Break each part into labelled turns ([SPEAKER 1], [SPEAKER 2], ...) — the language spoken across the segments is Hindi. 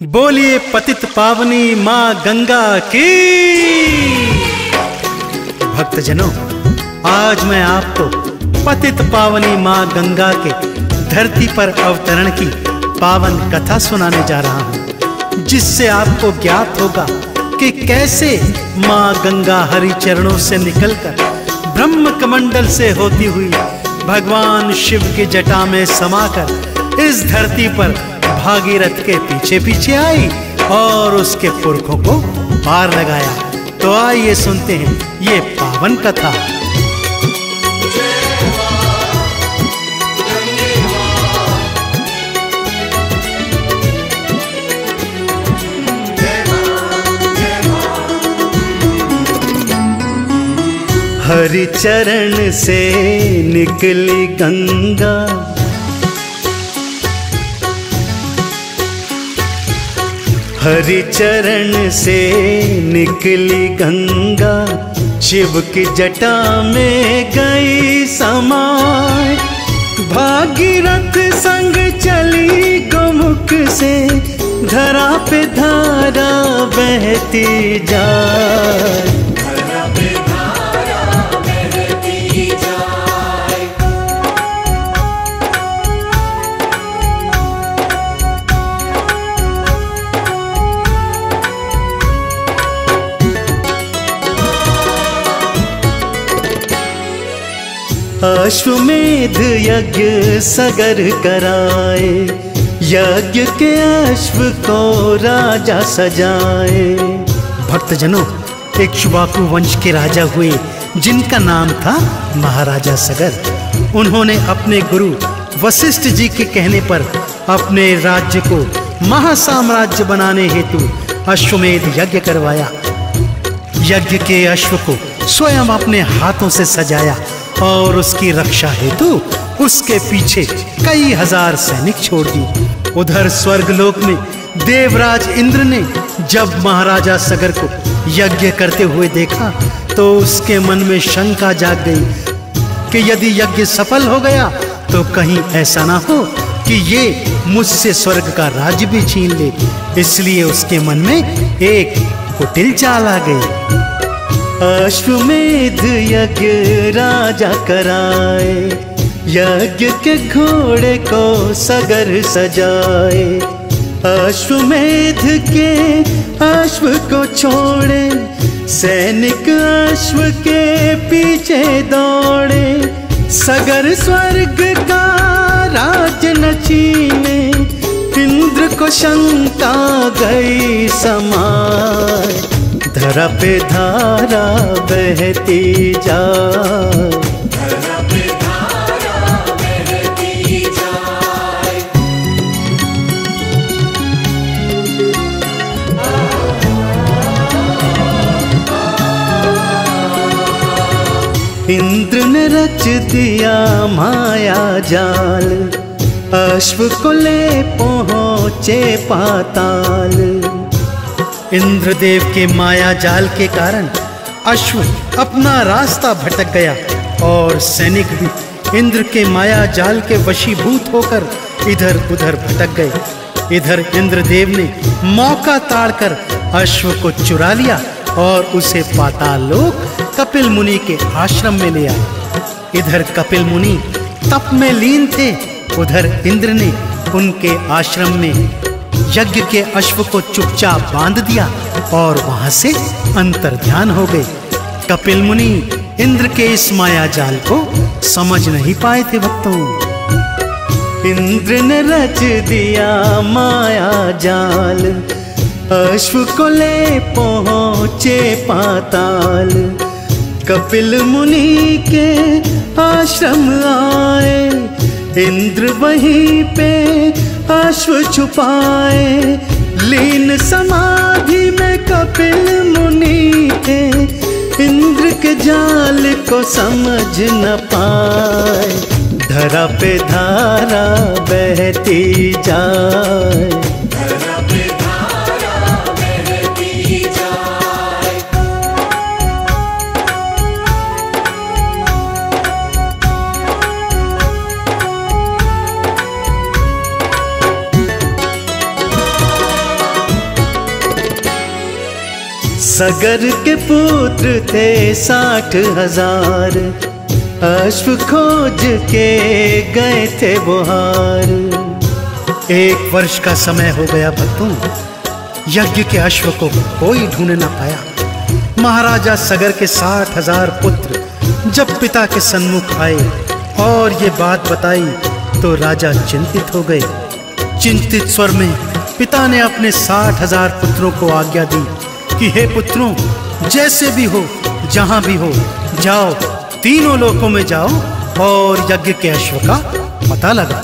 [SPEAKER 1] बोलिए पतित पावनी माँ गंगा की। भक्तजनों, आज मैं आपको पतित पावनी माँ गंगा के धरती पर अवतरण की पावन कथा सुनाने जा रहा हूँ, जिससे आपको ज्ञात होगा कि कैसे माँ गंगा हरि चरणों से निकलकर ब्रह्म कमंडल से होती हुई भगवान शिव के जटा में समाकर इस धरती पर भागीरथ के पीछे पीछे आई और उसके पुरखों को पार लगाया। तो आइए सुनते हैं ये पावन कथा। हरि चरण से निकली गंगा। हरि चरण से निकली गंगा, शिव की जटा में गई समाय। भागीरथ संग चली गोमुख से, धरा पे धारा बहती जाए। अश्वमेध यज्ञ सगर कराए, यज्ञ के अश्व को राजा सजाए। भक्तजनों इक्ष्वाकु वंश के राजा हुए, जिनका नाम था महाराजा सगर। उन्होंने अपने गुरु वशिष्ठ जी के कहने पर अपने राज्य को महासाम्राज्य बनाने हेतु अश्वमेध यज्ञ करवाया। यज्ञ के अश्व को स्वयं अपने हाथों से सजाया। और उसकी रक्षा हेतु उसके पीछे कई हज़ार सैनिक छोड़ दी उधर स्वर्गलोक में देवराज इंद्र ने जब महाराजा सगर को यज्ञ करते हुए देखा तो उसके मन में शंका जाग गई कि यदि यज्ञ सफल हो गया तो कहीं ऐसा ना हो कि ये मुझसे स्वर्ग का राज्य भी छीन ले। इसलिए उसके मन में एक कुटिल चाल आ गई। अश्वमेध यज्ञ राजा कराए, यज्ञ के घोड़े को सगर सजाए। अश्वमेध के अश्व को छोड़े, सैनिक अश्व के पीछे दौड़े। सगर स्वर्ग का राज न छीने, इंद्र को शंका गई समाए। धरा पे धारा बहती जा। इंद्र ने रच दिया माया जाल, अश्व को ले पहुँचे पाताल। इंद्रदेव के माया जाल के कारण अश्व अपना रास्ता भटक गया और सैनिक भी इंद्र के माया जाल के वशीभूत होकर इधर उधर भटक गए। इधर इंद्रदेव ने मौका ताड़कर अश्व को चुरा लिया और उसे पाताल लोक कपिल मुनि के आश्रम में ले आए। इधर कपिल मुनि तप में लीन थे, उधर इंद्र ने उनके आश्रम में यज्ञ के अश्व को चुपचाप बाँध दिया और वहाँ से अंतर ध्यान हो गए। कपिल मुनि इंद्र के इस माया जाल को समझ नहीं पाए थे भक्तों। इंद्र ने रच दिया माया जाल, अश्व को ले पहुँचे पाताल। कपिल मुनि के आश्रम आए, इंद्र वहीं पे अश्व छुपाए, लीन समाधि में कपिल मुनि थे। इंद्र के जाल को समझ न पाए, धरा पे धारा बहती जाए। सगर के पुत्र थे साठ हज़ार। अश्व खोज के गए थे बुहार। एक वर्ष का समय हो गया भक्तों। यज्ञ के अश्व को कोई ढूंढ ना पाया। महाराजा सगर के साठ हज़ार पुत्र जब पिता के सन्मुख आए और ये बात बताई तो राजा चिंतित हो गए। चिंतित स्वर में पिता ने अपने साठ हज़ार पुत्रों को आज्ञा दी। कि हे पुत्रों, जैसे भी हो, जहाँ भी हो, जाओ, तीनों लोकों में जाओ और यज्ञ के अश्व का पता लगा।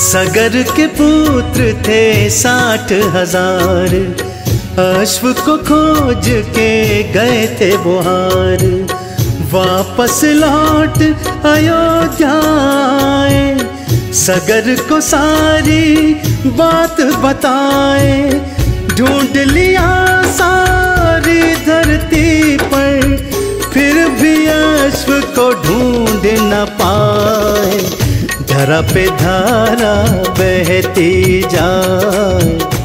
[SPEAKER 1] सगर के पुत्र थे साठ हज़ार, अश्व को खोज के गए थे बुहार। वापस लौट अयोध्या सगर को सारी बात बताए। ढूंढ लिया सारी धरती पर, फिर भी अश्व को ढूंढ न पाए। धरा पे धारा बहती जाए।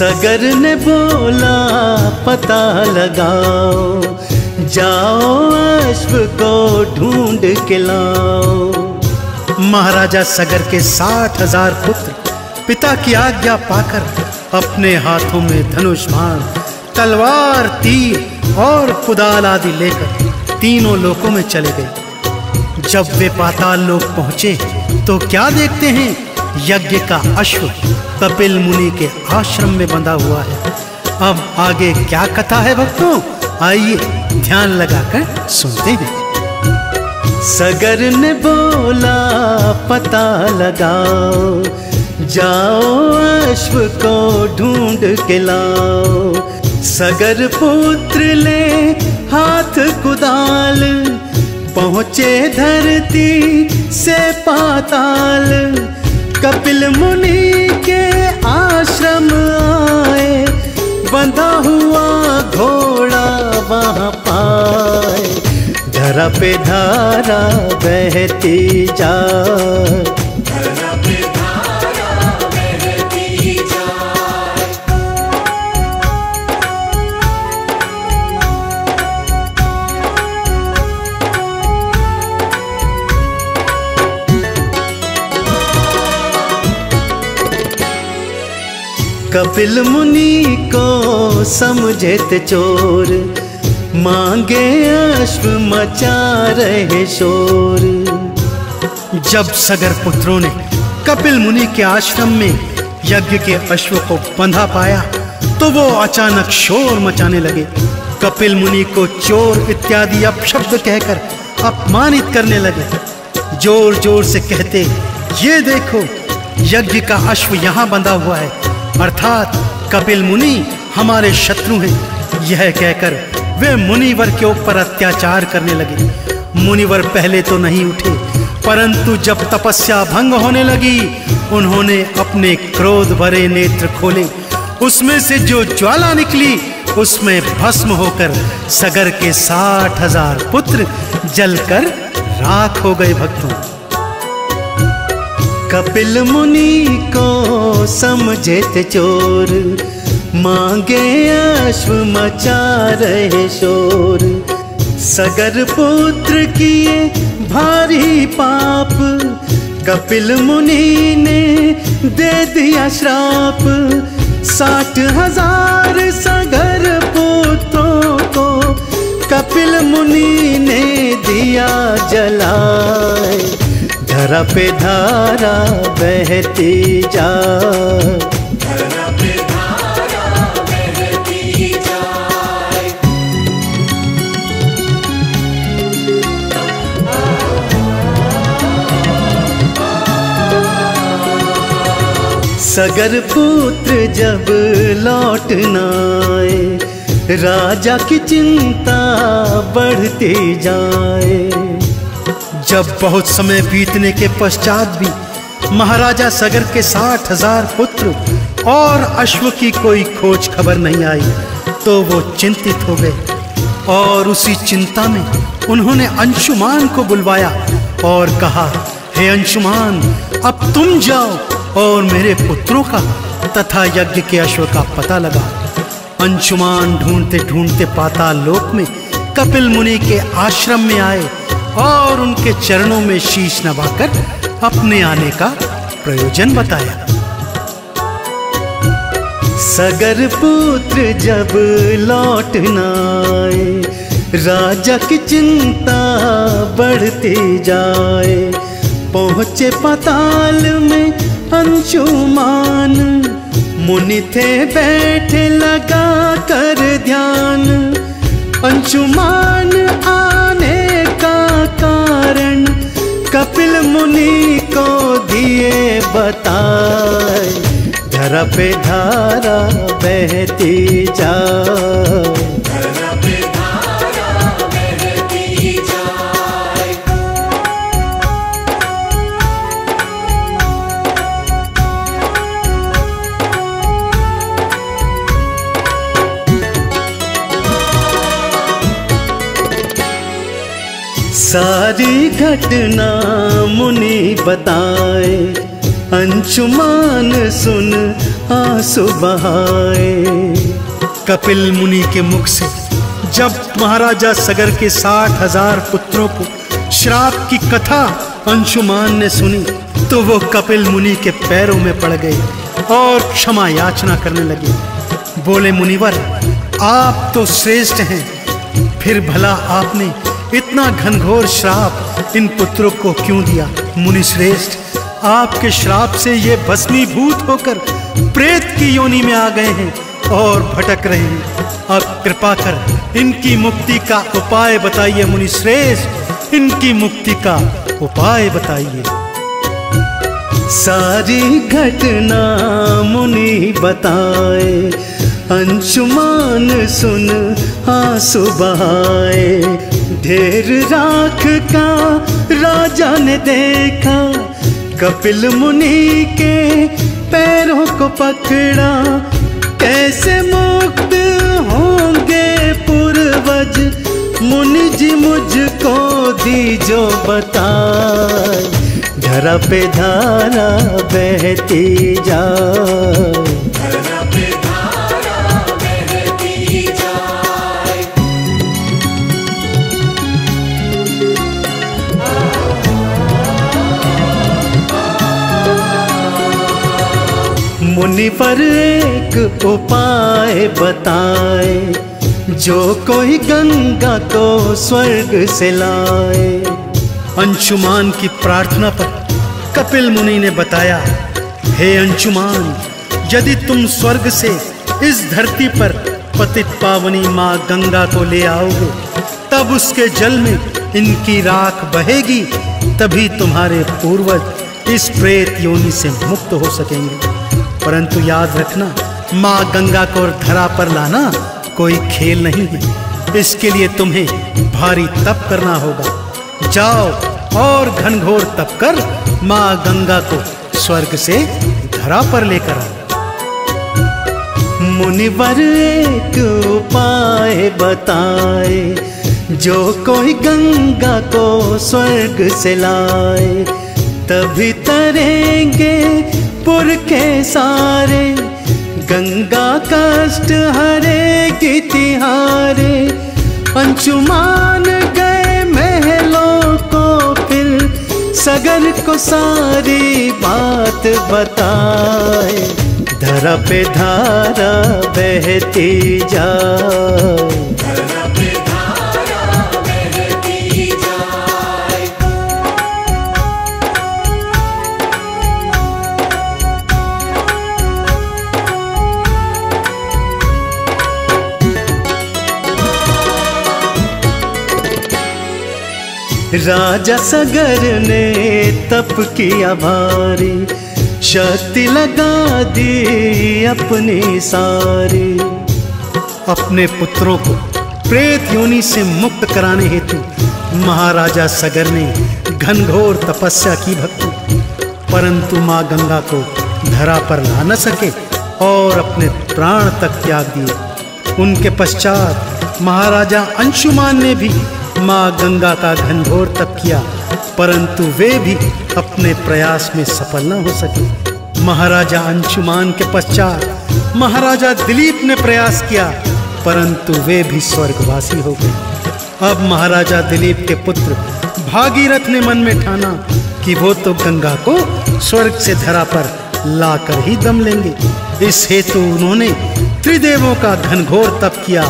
[SPEAKER 1] सगर ने बोला, पता लगाओ, जाओ अश्व को ढूंढ के लाओ। महाराजा सगर के साठ हज़ार पुत्र पिता की आज्ञा पाकर अपने हाथों में धनुष बाण तलवार, तीर और कुदाल आदि लेकर तीनों लोकों में चले गए। जब वे पाताल लोक पहुँचे तो क्या देखते हैं? यज्ञ का अश्व कपिल मुनि के आश्रम में बंधा हुआ है। अब आगे क्या कथा है भक्तों? आइए ध्यान लगाकर सुनते हैं। सगर ने बोला, पता लगाओ, जाओ अश्व को ढूंढ के लाओ। सगर पुत्र ले हाथ कुदाल, पहुँचे धरती से पाताल। कपिल मुनि के आए बंधा हुआ घोड़ा वहाँ पाए। धरा पे धारा बहती जाए कपिल मुनि को समझे चोर। मांगे अश्व मचा रहे शोर। जब सगर पुत्रों ने कपिल मुनि के आश्रम में यज्ञ के अश्व को बंधा पाया तो वो अचानक शोर मचाने लगे। कपिल मुनि को चोर इत्यादि अपशब्द कहकर अपमानित करने लगे। ज़ोर ज़ोर से कहते, ये देखो, यज्ञ का अश्व यहाँ बंधा हुआ है। अर्थात कपिल मुनि हमारे शत्रु हैं। यह कहकर वे मुनिवर के ऊपर अत्याचार करने लगे। मुनिवर पहले तो नहीं उठे, परंतु जब तपस्या भंग होने लगी, उन्होंने अपने क्रोध भरे नेत्र खोले। उसमें से जो ज्वाला निकली, उसमें भस्म होकर सगर के साठ हज़ार पुत्र जलकर राख हो गए भक्तों। कपिल मुनि को समझे थे चोर, मांगे अश्व मचा रहे शोर। सगर पुत्र किए भारी पाप, कपिल मुनि ने दे दिया श्राप। साठ हज़ार सगर पुत्रों को कपिल मुनि ने दिया जलाए। धरा पे धारा बहती जाए सगर पुत्र जब लौट न आए, राजा की चिंता बढ़ती जाए। जब बहुत समय बीतने के पश्चात भी महाराजा सगर के साठ हज़ार पुत्र और अश्व की कोई खोज खबर नहीं आई
[SPEAKER 2] तो वो चिंतित हो गए। और उसी चिंता में उन्होंने अंशुमान को बुलवाया और कहा, हे अंशुमान, अब तुम जाओ और मेरे पुत्रों का तथा यज्ञ के अश्व का पता लगा अंशुमान ढूंढते ढूंढते पाताल लोक में कपिल मुनि के आश्रम में आए और उनके चरणों में शीश नवाकर अपने आने का प्रयोजन बताया।
[SPEAKER 1] सगर पुत्र जब लौट न आए, राजा की चिंता बढ़ती जाए। पहुँचे पाताल में अंशुमान, मुनि थे बैठे लगा कर ध्यान। अंशुमान बताए धरा पे धारा बहती जाए। सारी घटना मुनि बताए अंशुमान सुन, आँसू बहाए।
[SPEAKER 2] कपिल मुनि के मुख से, जब महाराजा सगर के साठ हज़ार पुत्रों को श्राप की कथा अंशुमान ने सुनी तो वो कपिल मुनि के पैरों में पड़ गए और क्षमा याचना करने लगे। बोले, मुनिवर, आप तो श्रेष्ठ हैं। फिर भला आपने इतना घनघोर श्राप इन पुत्रों को क्यों दिया? मुनि श्रेष्ठ आपके श्राप से ये भस्मीभूत होकर प्रेत की योनि में आ गए हैं और भटक रहे हैं। अब कृपा कर इनकी मुक्ति का उपाय बताइए मुनि श्रेष्ठ। इनकी मुक्ति का उपाय बताइए।
[SPEAKER 1] सारी घटना मुनि बताए, अंशुमान सुन आँसू बहाए। ढेर राख का राजा ने देखा कपिल मुनि के पैरों को पकड़ा, कैसे मुक्त होंगे पूर्वज? मुनि जी मुझको दीजो बताए, धरा पे धारा बहती जाए। मुनि पर एक उपाय बताए, जो कोई गंगा को स्वर्ग से लाए।
[SPEAKER 2] अंशुमान की प्रार्थना पर कपिल मुनि ने बताया, हे अंशुमान, यदि तुम स्वर्ग से इस धरती पर पतित पावनी माँ गंगा को ले आओगे, तब उसके जल में इनकी राख बहेगी, तभी तुम्हारे पूर्वज इस प्रेत योनि से मुक्त हो सकेंगे। परंतु याद रखना, माँ गंगा को धरा पर लाना कोई खेल नहीं है। इसके लिए तुम्हें भारी तप करना होगा। जाओ और घनघोर तप कर माँ गंगा को स्वर्ग से धरा पर लेकर आओ।
[SPEAKER 1] मुनिवर एक उपाय बताए, जो कोई गंगा को स्वर्ग से लाए, तभी तरेंगे पुरखे सारे, गंगा कष्ट हरे तिहारे अंशुमान गए महलों को फिर, सगर को सारी बात बताए। धरा पे धारा बहती जाए। राजा सगर ने तप किया भारी, शक्ति लगा दी अपनी सारी।
[SPEAKER 2] अपने पुत्रों को प्रेत योनि से मुक्त कराने हेतु महाराजा सगर ने घनघोर तपस्या की भक्ति, परंतु माँ गंगा को धरा पर ला न सके और अपने प्राण तक त्याग दिए।
[SPEAKER 1] उनके पश्चात महाराजा अंशुमान ने भी माँ गंगा का घनघोर तप किया परंतु वे भी अपने प्रयास में सफल न हो सके। महाराजा अंशुमान के पश्चात महाराजा दिलीप ने प्रयास किया, परंतु वे भी स्वर्गवासी हो गए। अब महाराजा दिलीप के पुत्र भागीरथ ने मन में ठाना कि वो तो गंगा को स्वर्ग से धरा पर लाकर ही दम लेंगे। इस हेतु उन्होंने त्रिदेवों का घनघोर तप किया।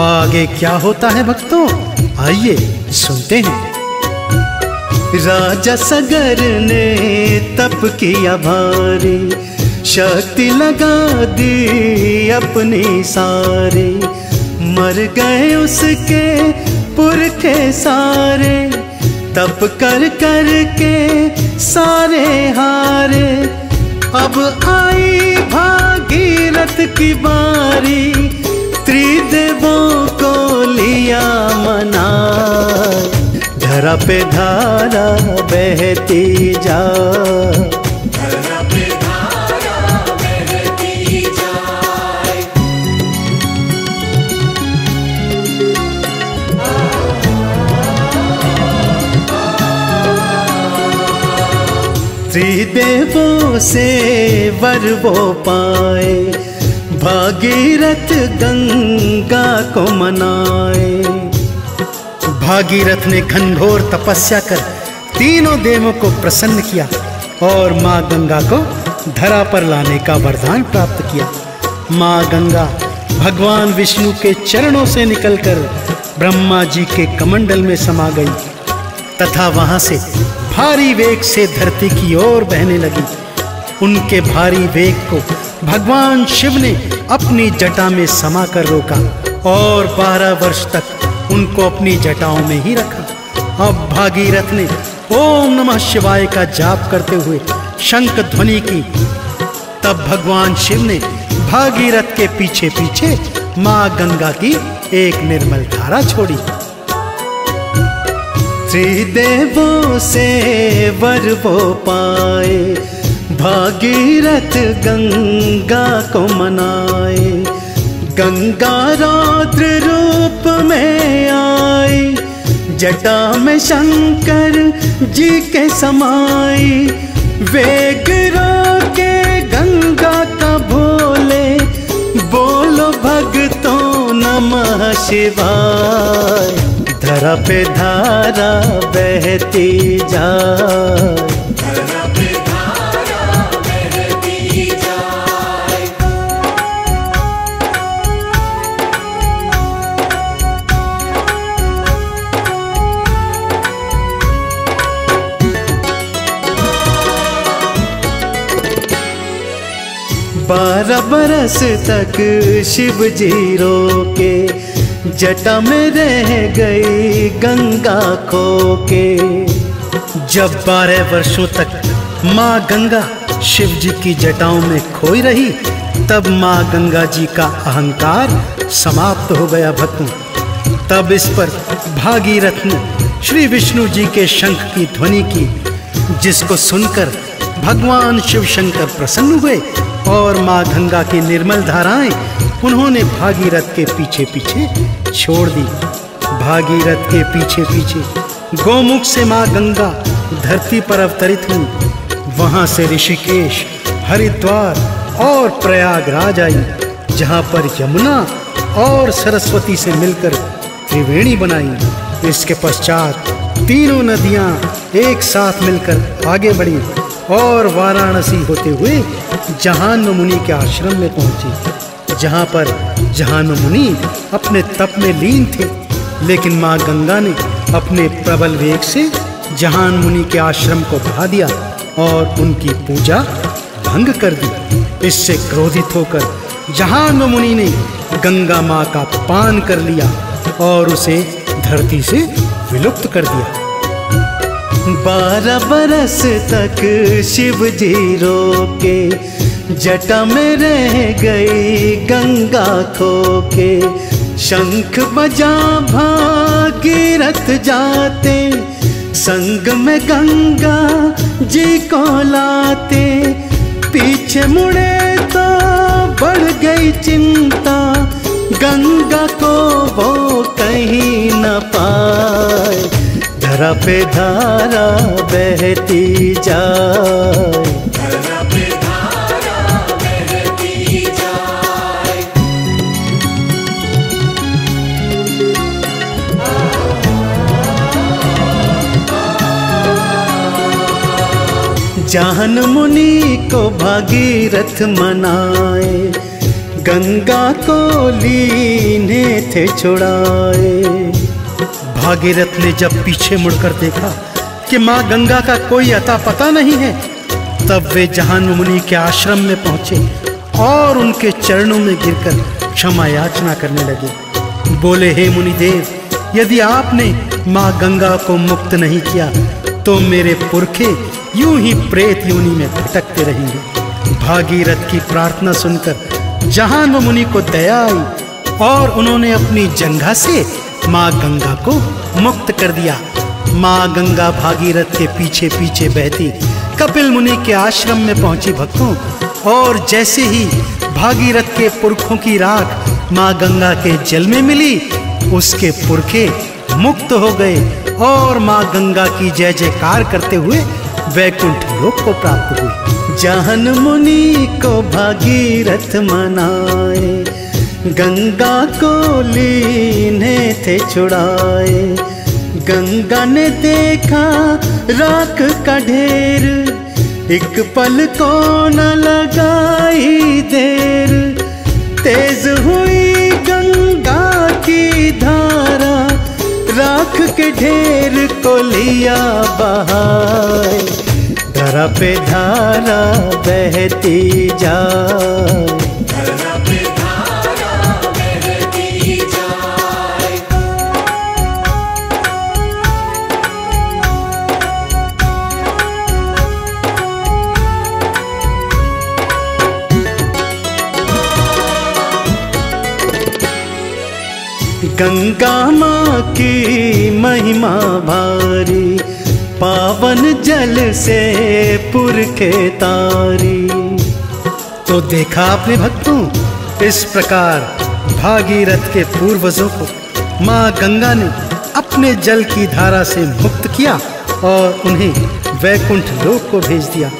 [SPEAKER 1] आगे क्या होता है भक्तों? आइए सुनते हैं। राजा सगर ने तप किया भारी शक्ति लगा दी अपनी सारे। मर गए उसके पुरखे सारे, तप कर कर के सारे हारे। अब आई भागीरथ की बारी त्रिदेवों को लिया मना। धरा पे धारा बहती जा। त्रिदेवों से वर वो पाए। भागीरथ गंगा को मनाए। भागीरथ ने घनघोर तपस्या कर तीनों देवों को प्रसन्न किया और माँ गंगा को धरा पर लाने का वरदान प्राप्त किया। माँ गंगा भगवान विष्णु के चरणों से निकलकर ब्रह्मा जी के कमंडल में समा गई। तथा वहाँ से भारी वेग से धरती की ओर बहने लगी। उनके भारी वेग को भगवान शिव ने अपनी जटा में समा कर रोका और बारह वर्ष तक उनको अपनी जटाओं में ही रखा। अब भागीरथ ने ओम नमः शिवाय का जाप करते हुए शंख ध्वनि की। तब भगवान शिव ने भागीरथ के पीछे पीछे माँ गंगा की एक निर्मल धारा छोड़ी। त्रिदेवों से वर वो पाए भागीरथ गंगा को मनाए, गंगा रौद्र रूप में आई जटा में शंकर जी के समाई वेग रोके गंगा का भोले, बोलो भगतों नमः शिवाय। धरा पे धारा बहती जाए। बारह बरस तक शिव जी रोके, जटा में रह गई गंगा खो के जब बारह वर्षों तक माँ गंगा शिव जी की जटाओं में खोई रही, तब माँ गंगा जी का अहंकार समाप्त हो गया भक्तों। तब इस पर भागीरथ ने श्री विष्णु जी के शंख की ध्वनि की, जिसको सुनकर भगवान शिव शंकर प्रसन्न हुए और माँ गंगा की निर्मल धाराएँ उन्होंने भागीरथ के पीछे पीछे छोड़ दी। भागीरथ के पीछे पीछे गोमुख से माँ गंगा धरती पर अवतरित हुई। वहाँ से ऋषिकेश, हरिद्वार और प्रयागराज आई, जहाँ पर यमुना और सरस्वती से मिलकर त्रिवेणी बनाई। इसके पश्चात तीनों नदियाँ एक साथ मिलकर आगे बढ़ी। और वाराणसी होते हुए जहान मुनि के आश्रम में पहुँची। जहाँ पर जहान मुनि अपने तप में लीन थे, लेकिन माँ गंगा ने अपने प्रबल वेग से जहान मुनि के आश्रम को बढ़ा दिया और उनकी पूजा भंग कर दी। इससे क्रोधित होकर जहान मुनि ने गंगा माँ का पान कर लिया और उसे धरती से विलुप्त कर दिया। बारह बरस तक शिव जी रोके, जटा में रह गई गंगा खो के शंख बजा भागीरथ जाते, संग में गंगा जी को लाते। पीछे मुड़े तो बढ़ गई चिंता, गंगा को वो कहीं न पाए। धरा पे धारा बहती जाए। जाहन मुनि को भागीरथ मनाए, गंगा को लीने थे छुड़ाए। भागीरथ ने जब पीछे मुड़कर देखा कि माँ गंगा का कोई अता पता नहीं है, तब वे जहान मुनि के आश्रम में पहुँचे और उनके चरणों में गिरकर क्षमा याचना करने लगे। बोले, हे मुनिदेव, यदि आपने माँ गंगा को मुक्त नहीं किया तो मेरे पुरखे यूँ ही प्रेत योनि में भटकते रहेंगे भागीरथ की प्रार्थना सुनकर जहान मुनि को दया आई और उन्होंने अपनी जंघा से माँ गंगा को मुक्त कर दिया। माँ गंगा भागीरथ के पीछे पीछे बहती। कपिल मुनि के आश्रम में पहुँची भक्तों। और जैसे ही भागीरथ के पुरखों की राख माँ गंगा के जल में मिली, उसके पुरखे मुक्त हो गए। और माँ गंगा की जय जयकार करते हुए वैकुंठ लोक को प्राप्त हुई। जहन मुनि को भागीरथ मनाए। गंगा को लीने थे छुड़ाए। गंगा ने देखा राख का ढेर। एक पल को न लगाई देर। तेज हुई गंगा की धारा, राख के ढेर को लिया बहाए। धरा पे धारा बहती जाए। गंगा माँ की महिमा भारी, पावन जल से पुर के तारी। तो देखा आपने भक्तों, इस प्रकार भागीरथ के पूर्वजों को माँ गंगा ने अपने जल की धारा से मुक्त किया और उन्हें वैकुंठ लोक को भेज दिया।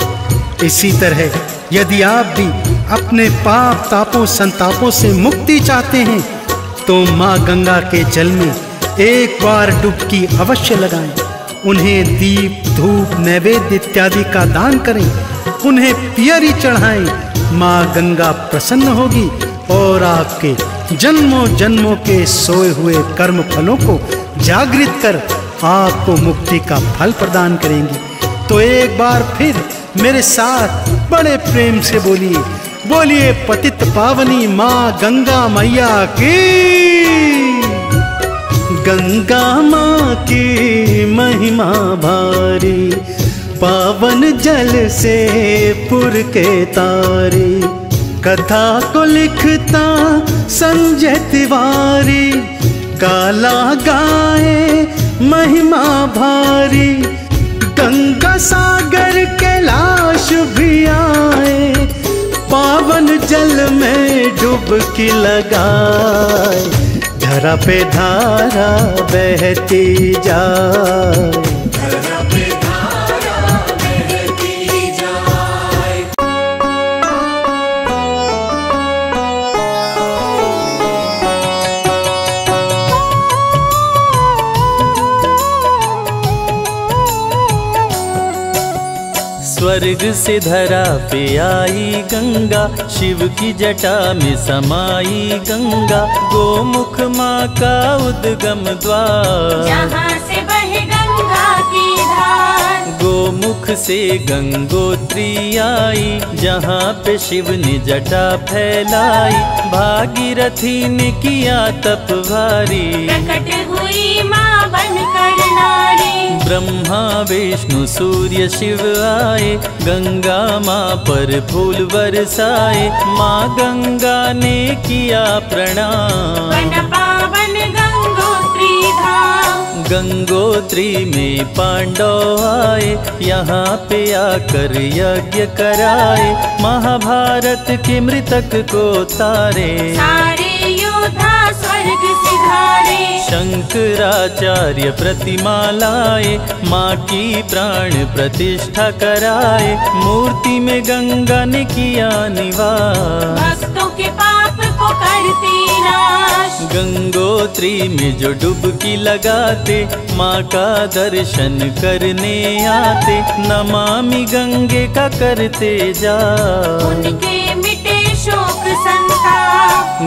[SPEAKER 1] इसी तरह यदि आप भी अपने पाप, तापों, संतापों से मुक्ति चाहते हैं तो माँ गंगा के जल में एक बार डुबकी अवश्य लगाएँ। उन्हें दीप, धूप, नैवेद्य इत्यादि का दान करें। उन्हें पियरी चढ़ाएँ। माँ गंगा प्रसन्न होगी और आपके जन्मों जन्मों के सोए हुए कर्म फलों को जागृत कर आपको मुक्ति का फल प्रदान करेंगी। तो एक बार फिर मेरे साथ बड़े प्रेम से बोलिए बोलिए पतित पावनी माँ गंगा मैया की। गंगा माँ की महिमा भारी, पावन जल से पुर के तारी। कथा को लिखता संजय तिवारी काला गाए महिमा भारी। गंगा सागर कैलाश भी आए, पावन जल में डुबकी लगाए। धरा पे धारा बहती जाए
[SPEAKER 3] स्वर्ग से धरा पे आई गंगा शिव की जटा में समाई गंगा गोमुख माँ का उद्गम द्वार।
[SPEAKER 4] जहाँ से बहे गंगा की धार।
[SPEAKER 3] गोमुख से गंगोत्री आई जहाँ पे शिव ने जटा फैलाई भागीरथी ने किया तप भारी। ब्रह्मा विष्णु सूर्य शिव आए गंगा माँ पर फूल बरसाए माँ गंगा ने किया प्रणाम।
[SPEAKER 4] गंगोत्री
[SPEAKER 3] में पांडव आए यहाँ पे आकर यज्ञ कराए महाभारत के मृतक को तारे।
[SPEAKER 4] सारे योद्धा
[SPEAKER 3] शंकराचार्य प्रतिमा लाए माँ की प्राण प्रतिष्ठा कराए मूर्ति में गंगा ने किया निवास।
[SPEAKER 4] भक्तों के पाप को करती नाश।
[SPEAKER 3] गंगोत्री में जो डुबकी लगाते माँ का दर्शन करने आते नमामि गंगे का करते जा।
[SPEAKER 4] उनके मिटे शोक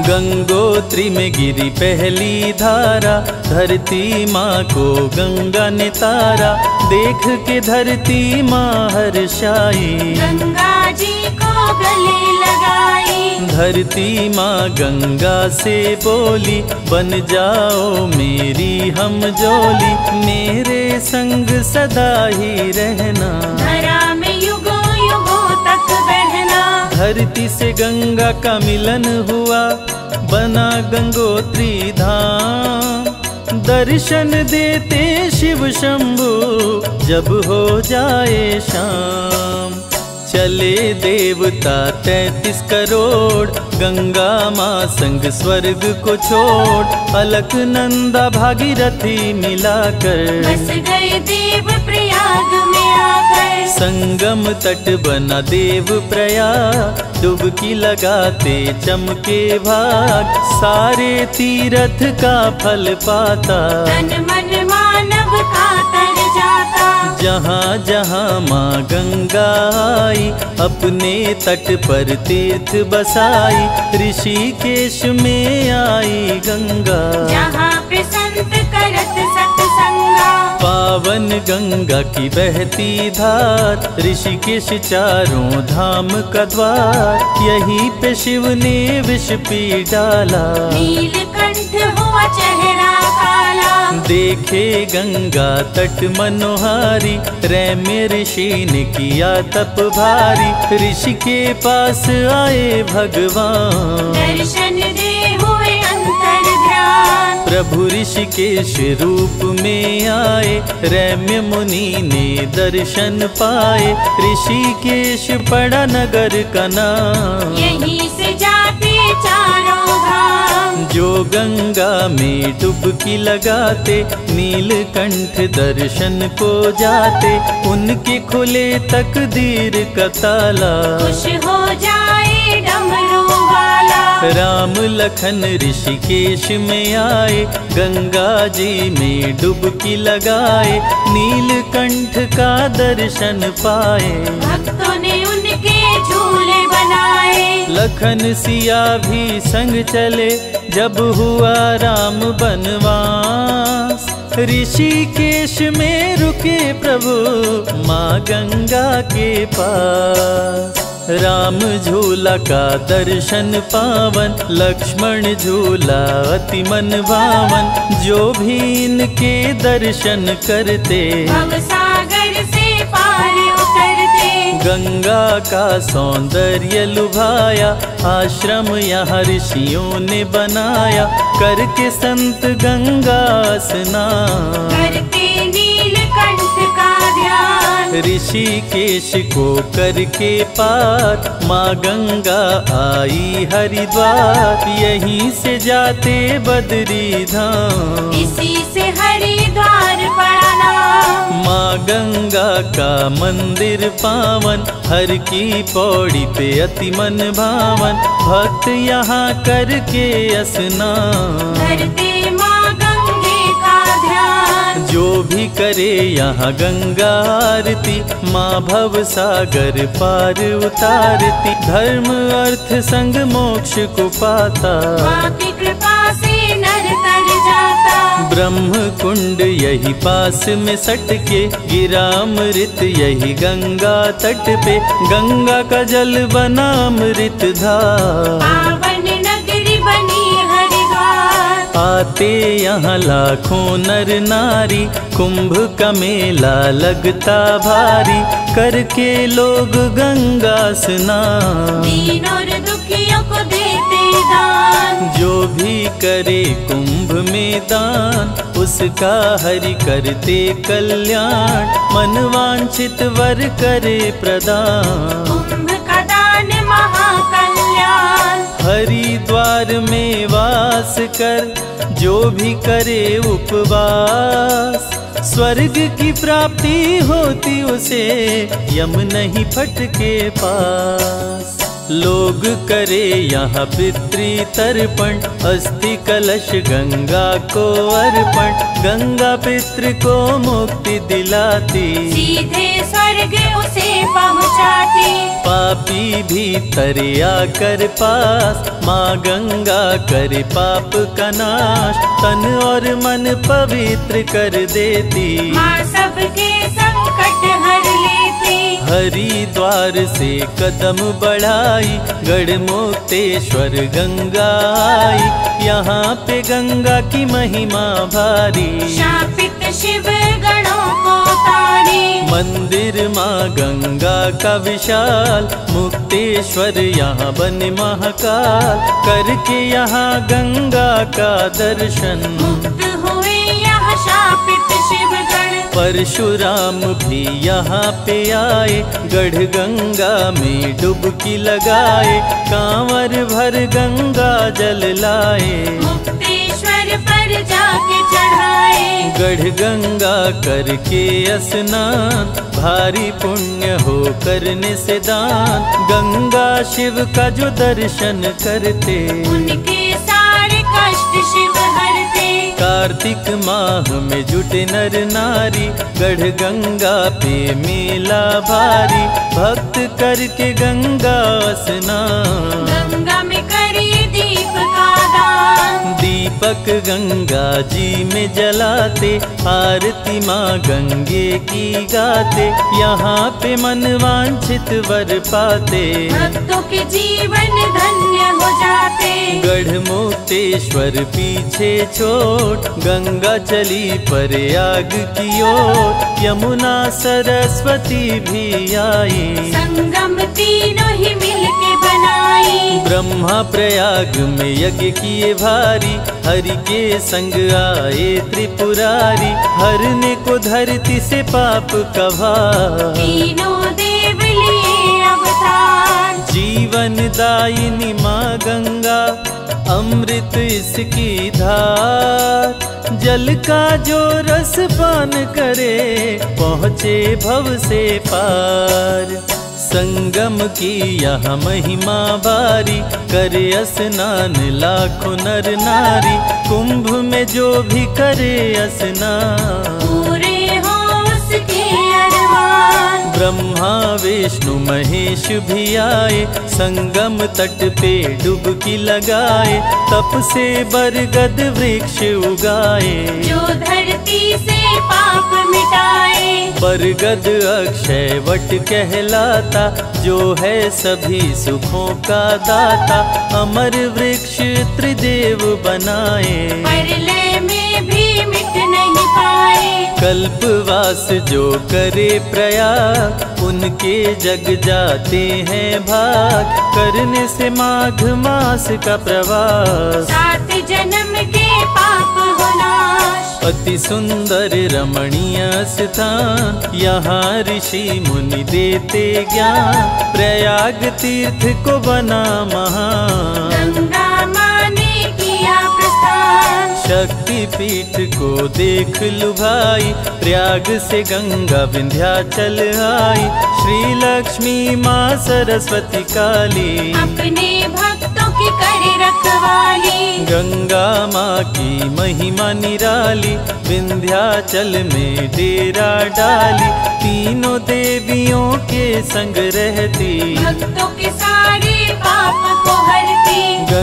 [SPEAKER 3] गंगोत्री में गिरी पहली धारा धरती माँ को गंगा ने तारा। देख के धरती माँ हर्षाई
[SPEAKER 4] गंगा जी को गले लगाई।
[SPEAKER 3] धरती माँ गंगा से बोली बन जाओ मेरी हम जोली मेरे संग सदा ही रहना।
[SPEAKER 4] धरा में
[SPEAKER 3] धरती से गंगा का मिलन हुआ, बना गंगोत्री धाम। दर्शन देते शिव शंभु, जब हो जाए शाम। चले देवता तैतीस करोड़, गंगा माँ संग स्वर्ग को छोड़। अलक नंदा भागीरथी मिलाकर
[SPEAKER 4] बस गए
[SPEAKER 3] संगम तट बना देव प्रयाग डुबकी लगाते चमके भाग सारे तीरथ का फल पाता।
[SPEAKER 4] तन मन मानव का तर जाता।
[SPEAKER 3] जहाँ जहाँ माँ गंगा आई अपने तट पर तीर्थ बसाई ऋषिकेश में आई गंगा।
[SPEAKER 4] जहाँ पे संत करत
[SPEAKER 3] पावन गंगा की बहती धार ऋषिकेश चारों धाम का द्वार यहीं पे शिव ने विष पी डाला।
[SPEAKER 4] हुआ चेहरा काला।
[SPEAKER 3] देखे गंगा तट मनोहारी रैम्य ऋषि ने किया तप भारी ऋषि के पास आए भगवान।
[SPEAKER 4] दर्शन दे
[SPEAKER 3] प्रभु ऋषिकेश रूप में आए रैम्य मुनि ने दर्शन पाए ऋषिकेश पड़ा नगर का नाम।
[SPEAKER 4] यहीं से जाते चारों धाम।
[SPEAKER 3] जो गंगा में डुबकी लगाते नीलकंठ दर्शन को जाते उनके खुले तकदीर का ताला।
[SPEAKER 4] खुश हो वाला
[SPEAKER 3] राम लखन ऋषिकेश में आए गंगा जी में डुबकी लगाए नीलकंठ का दर्शन पाए।
[SPEAKER 4] भक्तों ने उनके झूले बनाए।
[SPEAKER 3] लखन सिया भी संग चले जब हुआ राम बनवास ऋषिकेश में रुके प्रभु माँ गंगा के पास। राम झूला का दर्शन पावन लक्ष्मण झूला अति मन भावन। जो भी इनके दर्शन करते
[SPEAKER 4] सागर से पार उतरते।
[SPEAKER 3] गंगा का सौंदर्य लुभाया आश्रम यहाँ ऋषियों ने बनाया। करके संत गंगा स्नान।
[SPEAKER 4] करते नीलकंठ का ध्यान
[SPEAKER 3] ऋषिकेश को करके पार माँ गंगा आई हरिद्वार। यहीं से जाते बद्री धाम।
[SPEAKER 4] इसी से हरिद्वार पड़ा नाम।
[SPEAKER 3] माँ गंगा का मंदिर पावन हर की पौड़ी पे अति मन भावन। भक्त यहाँ करके स्नान
[SPEAKER 4] करते माँ
[SPEAKER 3] जो भी करे यहाँ गंगा आरती माँ भव सागर पार उतारती। धर्म अर्थ संग मोक्ष को पाता।
[SPEAKER 4] माँ की कृपा से नर तर जाता।
[SPEAKER 3] ब्रह्म कुंड यही पास में सटके गिरा अमृत यही गंगा तट पे। गंगा का जल बना अमृत धार। आते यहाँ लाखों नर नारी कुंभ का मेला लगता भारी करके लोग गंगा स्नान।
[SPEAKER 4] दीन और दुखियों को देते दान।
[SPEAKER 3] जो भी करे कुंभ में दान उसका हरि करते कल्याण मनवांछित वर करे प्रदान।
[SPEAKER 4] कुंभ का दान महाकल्याण।
[SPEAKER 3] हरिद्वार में वास कर जो भी करे उपवास स्वर्ग की प्राप्ति होती उसे यम नहीं फटके पास। लोग करे यहाँ पितृ तर्पण अस्थि कलश गंगा को अर्पण। गंगा पितृ को मुक्ति दिलाती।
[SPEAKER 4] सीधे स्वर्ग उसे पहुँचाती।
[SPEAKER 3] पापी भी तरिया कर पास माँ गंगा कर पाप का नाश। तन और मन पवित्र कर देती।
[SPEAKER 4] माँ सबके लेती
[SPEAKER 3] हरिद्वार से कदम बढ़ाई गढ़ मुक्तेश्वर गंगा आई। यहाँ पे गंगा की महिमा भारी।
[SPEAKER 4] शापित शिव गणों को तारी।
[SPEAKER 3] मंदिर माँ गंगा का विशाल मुक्तेश्वर यहाँ बने महाकाल। करके यहाँ गंगा का दर्शन।
[SPEAKER 4] मुक्त
[SPEAKER 3] परशुराम भी यहाँ पे आए गढ़ गंगा में डुबकी लगाए कांवर भर गंगा जल लाए।
[SPEAKER 4] मुक्तेश्वर पर जाके चढ़ाए।
[SPEAKER 3] गढ़ गंगा करके स्नान भारी पुण्य हो करने से दान। गंगा शिव का जो दर्शन करते।
[SPEAKER 4] उनके सारे कष्ट शिव हरते
[SPEAKER 3] कार्तिक माह में जुटे नर नारी गढ़ गंगा पे मेला भारी। भक्त करके गंगा स्नान
[SPEAKER 4] गंगा में करिए दीप का दान।
[SPEAKER 3] दीपक गंगा जी में जलाते आरती माँ गंगे की गाते। यहाँ पे मन वांछित वर पाते।
[SPEAKER 4] भक्तों के जीवन धन्य हो जाते।
[SPEAKER 3] गढ़ मुक्तेश्वर पीछे छोड़ गंगा चली प्रयाग की ओर यमुना सरस्वती भी आई।
[SPEAKER 4] संगम तीनों ही मिलके बनाई।
[SPEAKER 3] ब्रह्मा प्रयाग में यज्ञ किए भारी हरि के संग आए त्रिपुरारी। हरने को धरती से पाप का भार
[SPEAKER 4] तीनों
[SPEAKER 3] दायिनी माँ गंगा, अमृत इसकी धार। जल का जो रस पान करे, पहुँचे भव से पार। संगम की यह महिमा बारी, करे स्नान लाखों नर नारी। कुंभ में जो भी करे स्नान ब्रह्मा विष्णु महेश भी आए संगम तट पे डुबकी लगाए तप से बरगद वृक्ष उगाए।
[SPEAKER 4] जो धरती से पाप मिटाए।
[SPEAKER 3] बरगद अक्षय वट कहलाता जो है सभी सुखों का दाता अमर वृक्ष त्रिदेव बनाए।
[SPEAKER 4] में भी मिट
[SPEAKER 3] कल्पवास जो करे प्रयाग उनके जग जाते हैं भाग। करने से माघ मास का प्रवास।
[SPEAKER 4] सात जन्म के पाप हो नाश।
[SPEAKER 3] अति सुंदर रमणीय स्थान यहाँ ऋषि मुनि देते ज्ञान। प्रयाग तीर्थ को बना महान। शक्ति पीठ को देख लुभाई प्रयाग से गंगा विंध्याचल आई। श्री लक्ष्मी माँ सरस्वती काली।
[SPEAKER 4] अपने भक्तों की करे रखवाली।
[SPEAKER 3] गंगा माँ की महिमा निराली। विंध्याचल में डेरा डाली। तीनों देवियों के संग रहती।
[SPEAKER 4] भक्तों के सारे पाप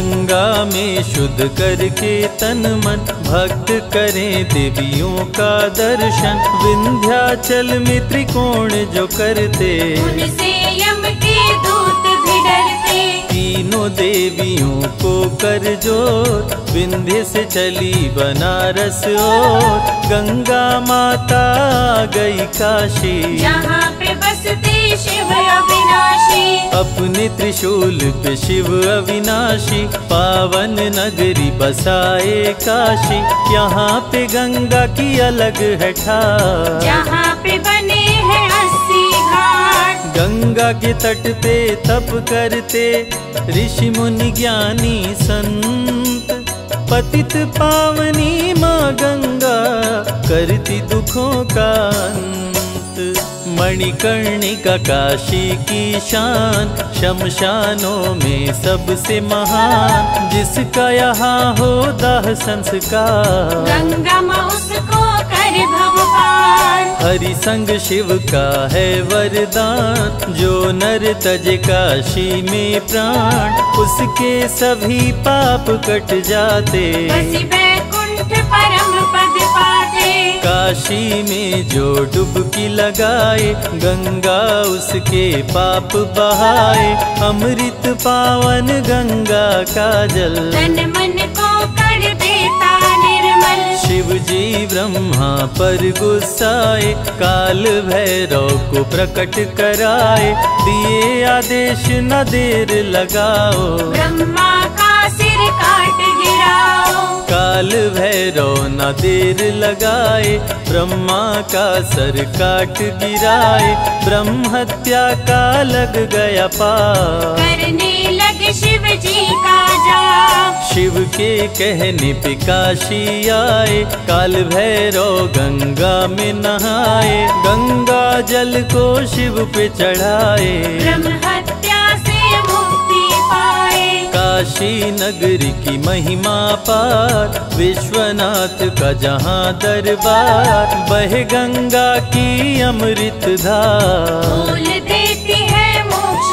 [SPEAKER 3] गंगा में शुद्ध करके तन मन भक्त करें देवियों का दर्शन। विंध्याचल में त्रिकोण जो करते
[SPEAKER 4] उनसे यम के दूत भी डरते।
[SPEAKER 3] तीनों देवियों को कर ज़ोर विंध्य से चली बनारस और गंगा माता गई काशी।
[SPEAKER 4] जहाँ पे बसते शिव अविनाशी।
[SPEAKER 3] अपने त्रिशूल पे शिव अविनाशी पावन नगरी बसाए काशी। यहाँ पे गंगा की अलग है ठार
[SPEAKER 4] जहाँ पे बने हैं अस्सी घाट।
[SPEAKER 3] गंगा के तट पे तप करते ऋषि मुनि ज्ञानी संत। पतित पावनी माँ गंगा करती दुखों का अंत। मणिकर्णिका काशी की शान शमशानों में सबसे महान जिसका यहाँ हो दाह संस्कार।
[SPEAKER 4] गंगा उसको कर भगवान।
[SPEAKER 3] हरि संग शिव का है वरदान जो नर तज काशी में प्राण उसके सभी पाप कट जाते। काशी में जो डुबकी लगाए गंगा उसके पाप बहाए। अमृत पावन गंगा का जल।
[SPEAKER 4] तन मन को कर देता निर्मल।
[SPEAKER 3] शिव जी ब्रह्मा पर गुस्साए काल भैरव को प्रकट कराए। दिए आदेश न देर लगाओ।
[SPEAKER 4] ब्रह्मा
[SPEAKER 3] काल भैरव न देर लगाए ब्रह्मा का सर काट गिराए ब्रह्म हत्या का लग गया पार
[SPEAKER 4] करने लगे शिव जी का जाप।
[SPEAKER 3] शिव के कहने पे काशी आए काल भैरव गंगा में नहाए गंगा जल को शिव पे चढ़ाए। काशी नगरी की महिमा पार विश्वनाथ का जहाँ दरबार बह गंगा की अमृत धार।
[SPEAKER 4] देती है मोक्ष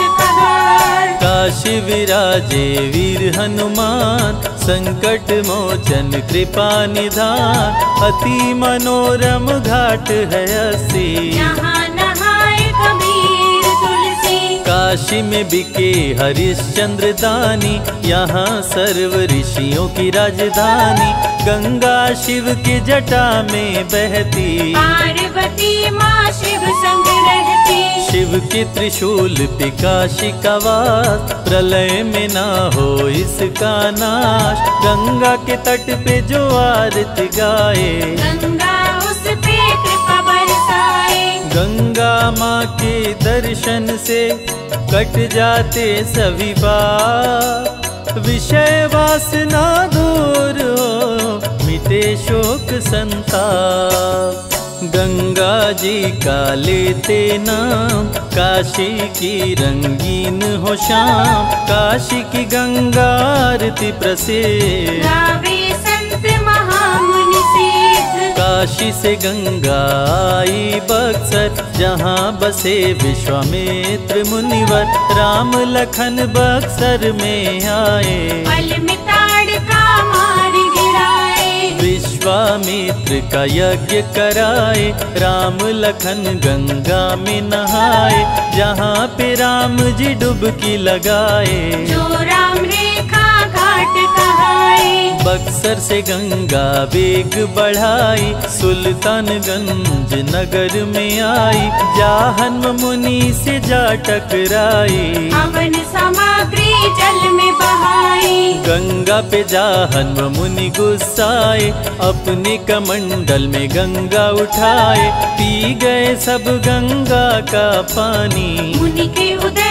[SPEAKER 3] काशी विराजे वीर हनुमान संकट मोचन कृपा निधान अति मनोरम घाट है असी काशी में बिके हरिश्चंद्र दानी यहाँ सर्व ऋषियों की राजधानी गंगा शिव की जटा में बहती।
[SPEAKER 4] पार्वती माँ शिव संग रहती।
[SPEAKER 3] शिव के त्रिशूल पे काशी का वास प्रलय में ना हो इसका नाश। गंगा के तट पे जो आरती गाए।
[SPEAKER 4] गंगा
[SPEAKER 3] गंगा माँ के दर्शन से कट जाते सभी पाप विषय वासना दूर हो, मिटे शोक संताप। गंगा जी का लेते नाम, काशी की रंगीन हो शाम। काशी की गंगा आरती प्रसिद्ध काशी से गंगा आई बक्सर जहाँ बसे विश्वामित्र मुनिवर। राम लखन बक्सर में आए। विश्वामित्र का यज्ञ कराए। राम लखन गंगा में नहाए। जहाँ पे राम जी डुबकी लगाए। बक्सर से गंगा वेग बढ़ाई सुल्तानगंज नगर में आई जाहन मुनि से जा टकराई।
[SPEAKER 4] हवन सामग्री जल में बहाई।
[SPEAKER 3] गंगा पे जाहन मुनि गुस्साए अपने कमंडल में गंगा उठाए पी गए सब गंगा का पानी।
[SPEAKER 4] मुनि के महारानी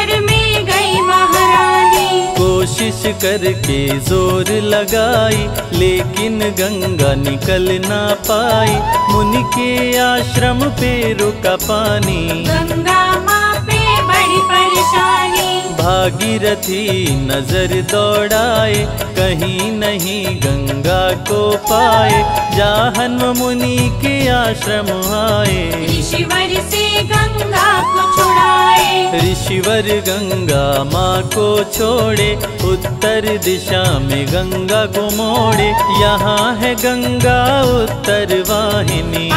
[SPEAKER 3] कोशिश करके ज़ोर लगाई, लेकिन गंगा निकल ना पाई। मुनि के आश्रम पे रुका पानी।
[SPEAKER 4] गंगा माँ पे बड़ी परेशानी।
[SPEAKER 3] भागीरथी नज़र दौड़ाए कहीं नहीं गंगा को पाए जाहन मुनि के आश्रम आए।
[SPEAKER 4] ऋषिवर से गंगा को छुड़ाए।
[SPEAKER 3] ऋषिवर गंगा माँ को छोड़े उत्तर दिशा में गंगा को मोड़े। यहाँ है गंगा उत्तर वाहिनी।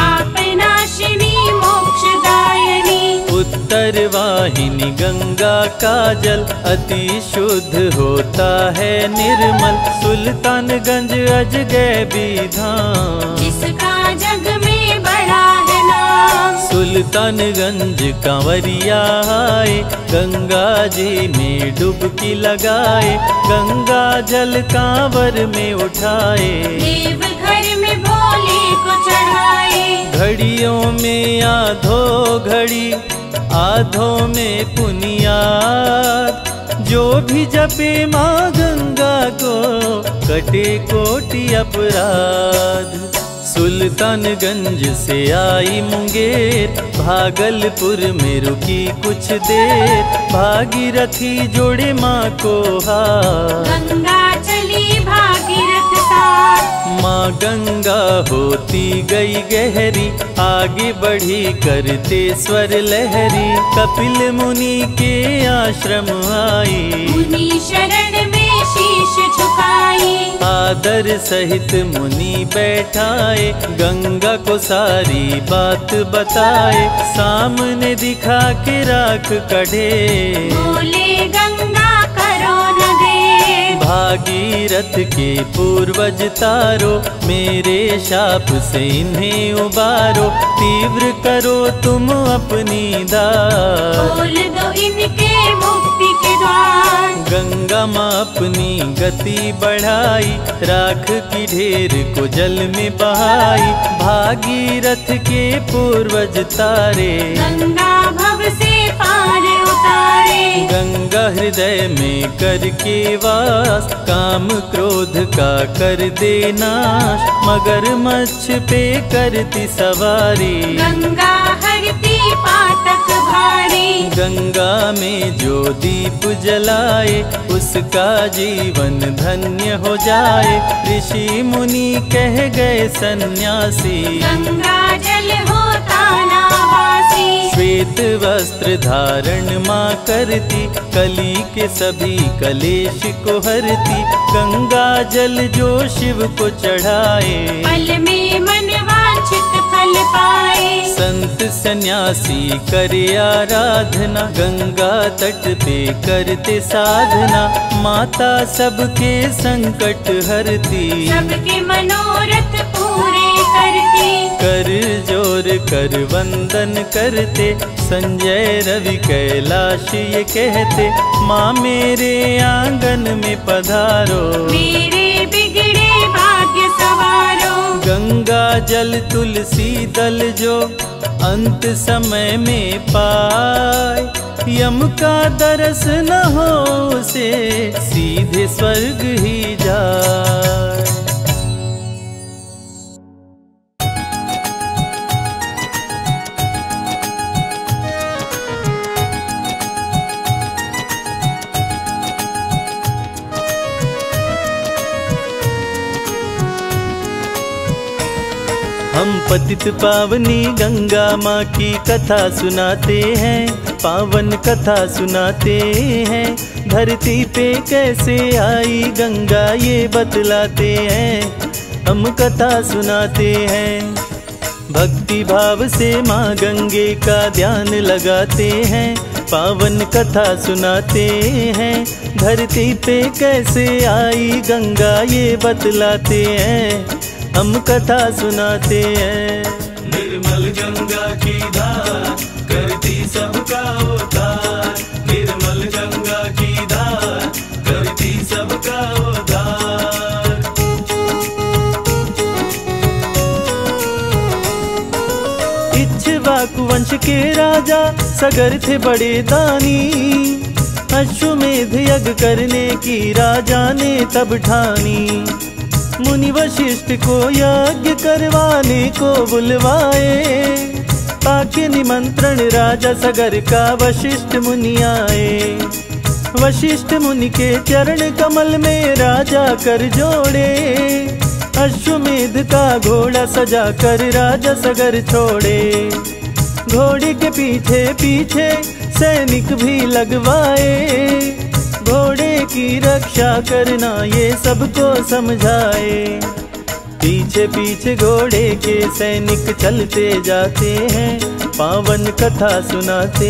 [SPEAKER 3] उत्तर वाहिनी गंगा का जल अति शुद्ध होता है निर्मल। सुल्तानगंज अजगय विधान।
[SPEAKER 4] जिसका जग में बड़ा है नाम?
[SPEAKER 3] सुल्तानगंज कंवरिया आए गंगा जी में डुबकी लगाए गंगा जल कांवर में उठाए।
[SPEAKER 4] देव घर में भोले को चढ़ाए।
[SPEAKER 3] घड़ियों में आधो घड़ी
[SPEAKER 1] आधों में पुनियाद, जो भी जपे माँ गंगा को, कटे कोटि अपराध। सुल्तानगंज से आई मुंगेर, भागलपुर में रुकी कुछ देर, भागीरथी जोड़े माँ को हाथ।
[SPEAKER 4] गंगा
[SPEAKER 1] माँ गंगा होती गई गहरी आगे बढ़ी करते स्वर लहरी। कपिल मुनि के आश्रम आई।
[SPEAKER 4] मुनि शरण में शीश झुकाई।
[SPEAKER 1] आदर सहित मुनि बैठाए गंगा को सारी बात बताए सामने दिखा के राख कढ़े।
[SPEAKER 4] बोले गंगा
[SPEAKER 1] भागीरथ के पूर्वज तारो मेरे शाप से इन्हें उबारो तीव्र करो तुम अपनी
[SPEAKER 4] बोल दो इनके मुक्ति के द्वार।
[SPEAKER 1] गंगा माँ अपनी गति बढ़ाई राख की ढेर को जल में बहाई भागीरथ के पूर्वज तारे।
[SPEAKER 4] गंगा भव से
[SPEAKER 1] गंगा हृदय में करके वास काम क्रोध का कर देना मगर मच्छ पे करती सवारी।
[SPEAKER 4] गंगा हरती पातक भारी।
[SPEAKER 1] गंगा में जो दीप जलाए उसका जीवन धन्य हो जाए। ऋषि मुनि कह गए सन्यासी।
[SPEAKER 4] गंगा जल होता नावासी
[SPEAKER 1] श्वेत वस्त्र धारण माँ करती कली के सभी कलेश को हरती गंगा जल जो शिव को चढ़ाए।
[SPEAKER 4] पल में मन वांछित फल पाए।
[SPEAKER 1] संत सन्यासी करे आराधना गंगा तट पे करते साधना माता सबके संकट हरती।
[SPEAKER 4] सबके मनोरथ
[SPEAKER 1] कर ज़ोर कर वंदन करते। संजय रवि कैलाश ये कहते माँ मेरे आँगन में पधारो।
[SPEAKER 4] मेरे बिगड़े भाग्य सवारो।
[SPEAKER 1] गंगा जल तुलसी दल जो अंत समय में पाए। यम का दरस न हो उसे सीधे स्वर्ग ही जाए। पतित पावनी गंगा माँ की कथा सुनाते हैं, पावन कथा सुनाते हैं। धरती पे कैसे आई गंगा ये बतलाते हैं, हम कथा सुनाते हैं। भक्ति भाव से माँ गंगे का ध्यान लगाते हैं, पावन कथा सुनाते हैं। धरती पे कैसे आई गंगा ये बतलाते हैं। हम कथा सुनाते हैं। निर्मल गंगा की धार करती सबका उद्धार। निर्मल गंगा की धार करती सबका उद्धार। वंश के राजा सगर थे बड़े दानी। अश्वमेध यज्ञ करने की राजा ने तब ठानी। मुनि वशिष्ठ को यज्ञ करवाने को बुलवाए, ताकि निमंत्रण राजा सगर का वशिष्ठ मुनि आए। वशिष्ठ मुनि के चरण कमल में राजा कर जोड़े, अश्वमेध का घोड़ा सजा कर राजा सगर छोड़े। घोड़े के पीछे पीछे सैनिक भी लगवाए, घोड़े की रक्षा करना ये सबको समझाए। पीछे पीछे घोड़े के सैनिक चलते जाते हैं, पावन कथा सुनाते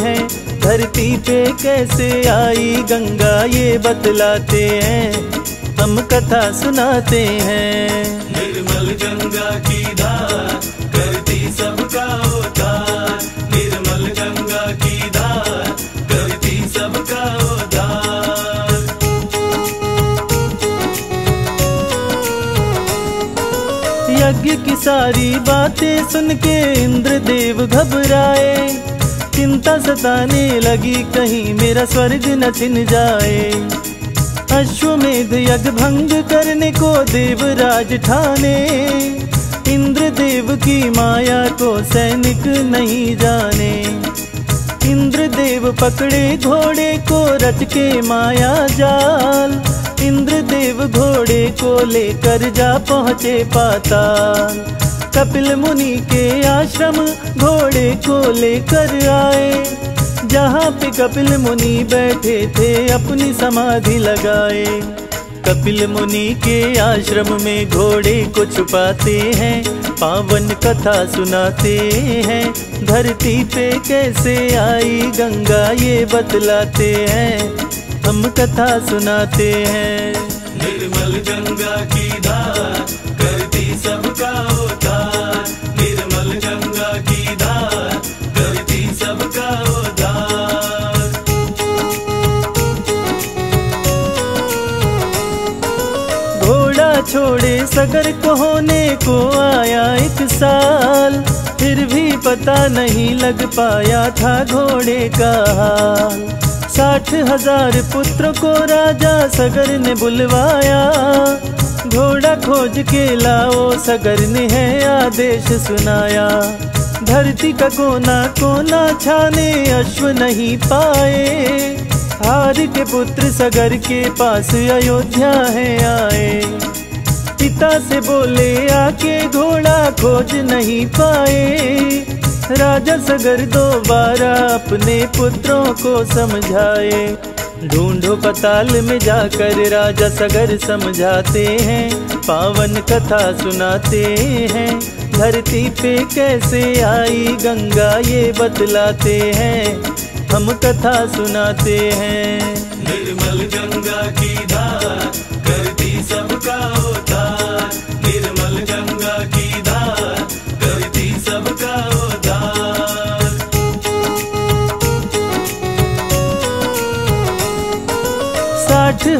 [SPEAKER 1] हैं। धरती पे कैसे आई गंगा ये बतलाते हैं, हम कथा सुनाते हैं। निर्मल गंगा की धार यज्ञ की सारी बातें सुन के इंद्रदेव घबराए। चिंता सताने लगी, कहीं मेरा स्वर्ग न छिन जाए। अश्वमेध यज्ञ भंग करने को देवराज ठाने। इंद्र देव की माया को सैनिक नहीं जाने। इंद्र देव पकड़े घोड़े को रच के माया जाल। इंद्र देव घोड़े को लेकर जा पहुँचे पाताल कपिल मुनि के आश्रम घोड़े को लेकर आए। जहाँ पे कपिल मुनि बैठे थे, अपनी समाधि लगाए। कपिल मुनि के आश्रम में घोड़े को छुपाते हैं, पावन कथा सुनाते हैं। धरती पे कैसे आई गंगा, ये बतलाते हैं। हम कथा सुनाते हैं।
[SPEAKER 5] निर्मल गंगा की धार करती सबका उद्धार। निर्मल गंगा की धार करती सबका उद्धार।
[SPEAKER 1] घोड़ा छोड़े सगर को होने को आया एक साल। फिर भी पता नहीं लग पाया था घोड़े का हाल। साठ हज़ार पुत्र को राजा सगर ने बुलवाया। घोड़ा खोज के लाओ, सगर ने है आदेश सुनाया। धरती का कोना कोना छाने, अश्व नहीं पाए। हार के पुत्र सगर के पास अयोध्या है आए। पिता से बोले, आके घोड़ा खोज नहीं पाए। राजा सगर दोबारा अपने पुत्रों को समझाए, ढूंढो पताल में जाकर राजा सगर समझाते हैं, पावन कथा सुनाते हैं, धरती पे कैसे आई गंगा ये बतलाते हैं, हम कथा सुनाते हैं।
[SPEAKER 5] निर्मल गंगा की धार, करती सबका उद्धार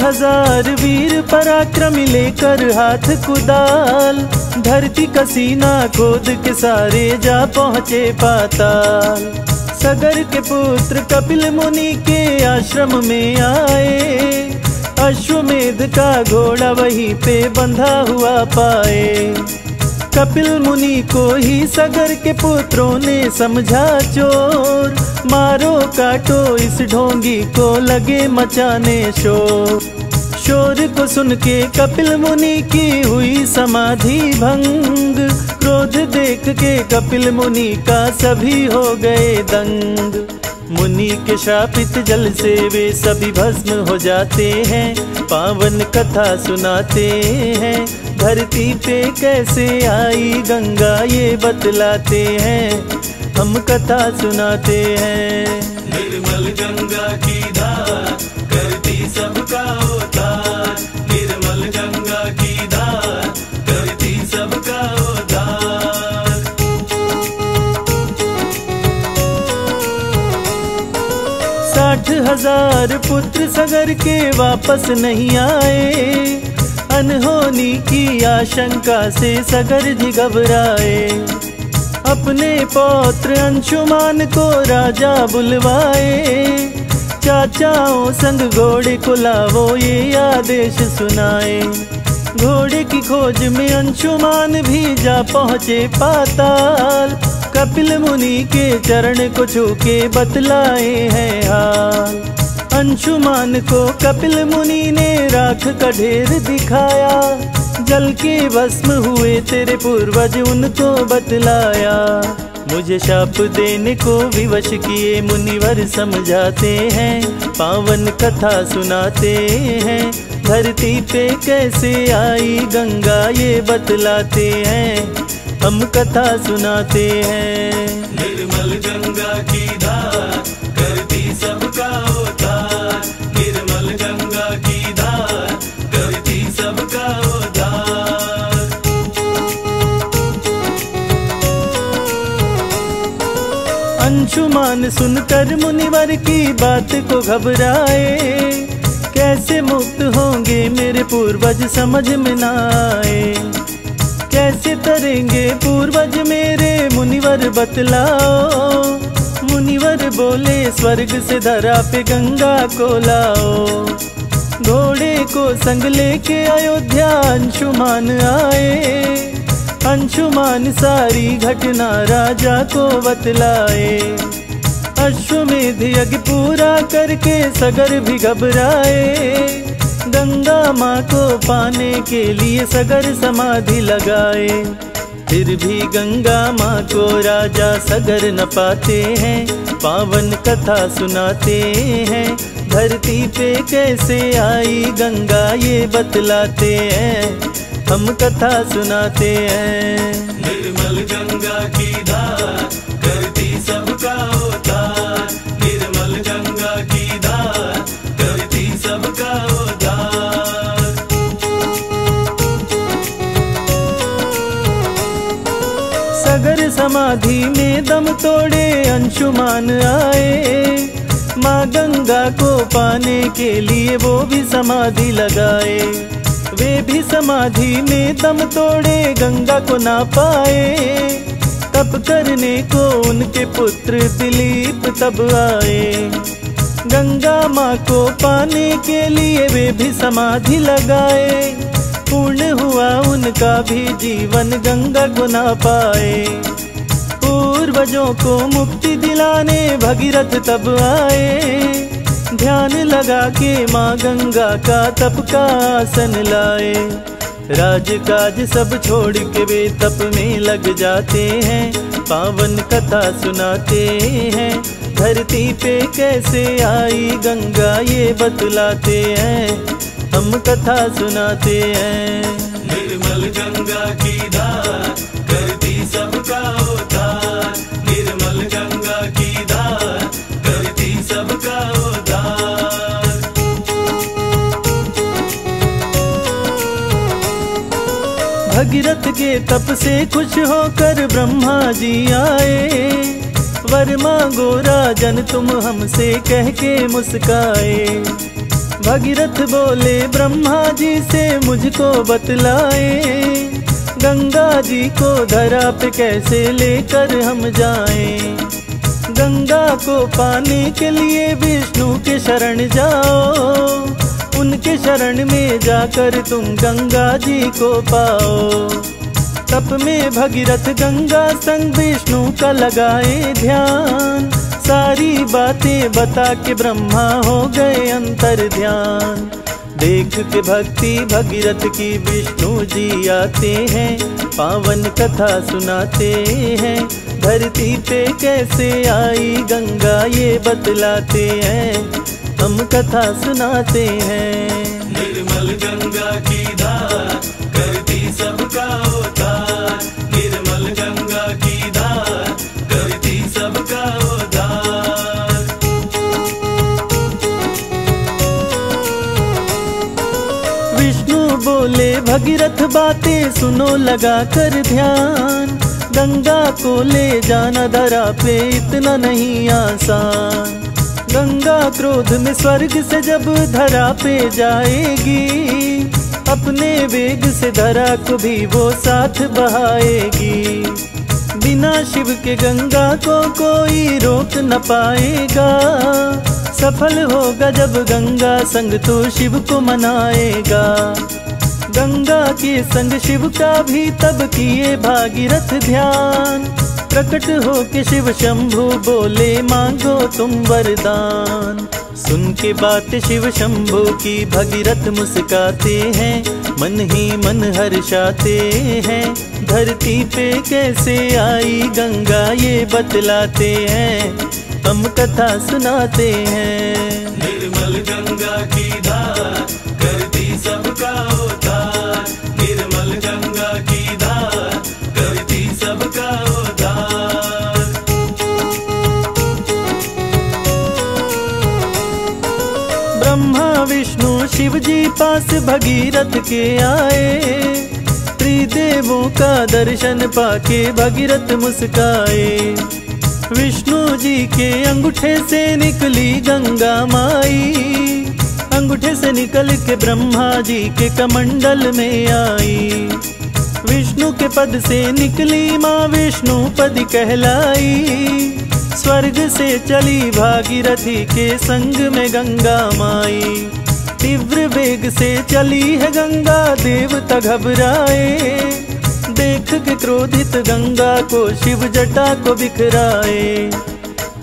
[SPEAKER 1] हज़ार वीर पराक्रमी लेकर हाथ कुदाल। धरती का सीना खोद के सारे जा पहुँचे पाताल। सगर के पुत्र कपिल मुनि के आश्रम में आए। अश्वमेध का घोड़ा वहीं पे बंधा हुआ पाए। कपिल मुनि को ही सगर के पुत्रों ने समझा चोर। मारो काटो इस ढोंगी को लगे मचाने शोर। शोर को सुन के कपिल मुनि की हुई समाधि भंग। क्रोध देख के कपिल मुनि का सभी हो गए दंग। मुनि के शापित जल से वे सभी भस्म हो जाते हैं, पावन कथा सुनाते हैं। धरती पे कैसे आई गंगा ये बतलाते हैं, हम कथा सुनाते हैं।
[SPEAKER 5] निर्मल गंगा की धार करती सबका
[SPEAKER 1] हज़ार पुत्र सगर के वापस नहीं आए। अनहोनी की आशंका से सगर जी घबराए। अपने पौत्र अंशुमान को राजा बुलवाए। चाचाओं संग घोड़े को लावो ये आदेश सुनाए। घोड़े की खोज में अंशुमान भी जा पहुँचे पाताल। कपिल मुनि के चरण को छू के बतलाए हैं हाल। अंशुमान को कपिल मुनि ने राख का ढेर दिखाया। जल के भस्म हुए तेरे पूर्वज उनको बतलाया। मुझे शाप देने को विवश किए मुनिवर समझाते हैं, पावन कथा सुनाते हैं। धरती पे कैसे आई गंगा, ये बतलाते हैं। हम कथा सुनाते हैं।
[SPEAKER 5] निर्मल गंगा की धार
[SPEAKER 1] अंशुमान सुनकर मुनिवर की बात को घबराए। कैसे मुक्त होंगे मेरे पूर्वज समझ में ना आए। कैसे तरेंगे पूर्वज मेरे मुनिवर बतलाओ।
[SPEAKER 3] मुनिवर बोले, स्वर्ग से धरा पे गंगा को लाओ। घोड़े को संग लेके अयोध्या अंशुमान आए। अंशुमान सारी घटना राजा को बतलाए। अश्वमेध यज्ञ पूरा करके सगर भी घबराए। गंगा माँ को पाने के लिए सगर समाधि लगाए। फिर भी गंगा माँ को राजा सगर न पाते हैं, पावन कथा सुनाते हैं। धरती पे कैसे आई गंगा ये बतलाते हैं। हम कथा सुनाते हैं।
[SPEAKER 6] निर्मल गंगा की धार करती सबका उद्धार। निर्मल गंगा की धार करती सबका उद्धार।
[SPEAKER 3] सगर समाधि में दम तोड़े अंशुमान आए। माँ गंगा को पाने के लिए वो भी समाधि लगाए। वे भी समाधि में दम तोड़े, गंगा को ना पाए। तप करने को उनके पुत्र दिलीप तब आए। गंगा माँ को पाने के लिए वे भी समाधि लगाए। पूर्ण हुआ उनका भी जीवन, गंगा को ना पाए। पूर्वजों को मुक्ति दिलाने भगीरथ तब आए। ध्यान लगा के माँ गंगा का तप का आसन लाए। राजकाज सब छोड़ के वे तप में लग जाते हैं, पावन कथा सुनाते हैं। धरती पे कैसे आई गंगा ये बतलाते हैं, हम कथा सुनाते हैं।
[SPEAKER 6] निर्मल गंगा की धार
[SPEAKER 3] भगीरथ के तप से खुश होकर ब्रह्मा जी आए। वर मांगो राजन, तुम हमसे कह के मुस्काए। भगीरथ बोले, ब्रह्मा जी से मुझको बतलाए। गंगा जी को धरा पे कैसे लेकर हम जाएँ? गंगा को पाने के लिए विष्णु के शरण जाओ। उनके शरण में जाकर तुम गंगा जी को पाओ। तप में भगीरथ गंगा संग विष्णु का लगाए ध्यान। सारी बातें बता के ब्रह्मा हो गए अंतर ध्यान। देख के भक्ति भगीरथ की विष्णु जी आते हैं, पावन कथा सुनाते हैं। धरती पे कैसे आई गंगा ये बतलाते हैं। हम कथा सुनाते हैं।
[SPEAKER 6] निर्मल गंगा की धार करती सबका उद्धार निर्मल गंगा की धार करती सबका उद्धार
[SPEAKER 3] विष्णु बोले भगीरथ बातें सुनो लगा कर ध्यान। गंगा को ले जाना धरा पे इतना नहीं आसान। गंगा क्रोध में स्वर्ग से जब धरा पे जाएगी, अपने वेग से धरा को भी वो साथ बहाएगी। बिना शिव के गंगा को कोई रोक न पाएगा। सफल होगा जब गंगा संग तो शिव को मनाएगा। गंगा के संग शिव का भी तब किए भागीरथ ध्यान। प्रकट हो के शिव शंभु बोले, मांगो तुम वरदान। सुन के बात शिव शंभु की, भगीरथ मुस्काते हैं, मन ही मन हर्षाते हैं। धरती पे कैसे आई गंगा, ये बतलाते हैं, हम कथा सुनाते हैं। शिव जी पास भगीरथ के आए। त्रिदेवों का दर्शन पाके भगीरथ मुस्काए। विष्णु जी के अंगूठे से निकली गंगा माई। अंगूठे से निकल के ब्रह्मा जी के कमंडल में आई। विष्णु के पद से निकली माँ विष्णु पद कहलाई। स्वर्ग से चली भागीरथी के संग में गंगा माई। तीव्र वेग से चली है गंगा। देवता घबराए। देख के क्रोधित गंगा को शिव जटा को बिखराए।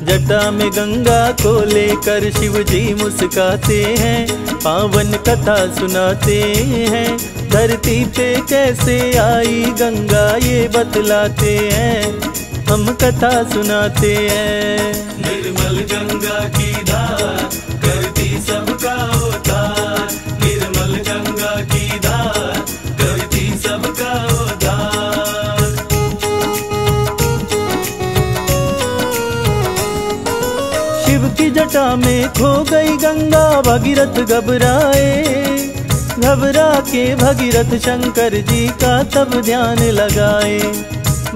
[SPEAKER 3] जटा में गंगा को लेकर शिव जी मुस्काते हैं, पावन कथा सुनाते हैं। धरती पे कैसे आई गंगा, ये बतलाते हैं। हम कथा सुनाते हैं।
[SPEAKER 6] निर्मल गंगा की
[SPEAKER 3] जटा में खो गई, गंगा भगीरथ घबराए। घबरा के भगीरथ शंकर जी का तब ध्यान लगाए।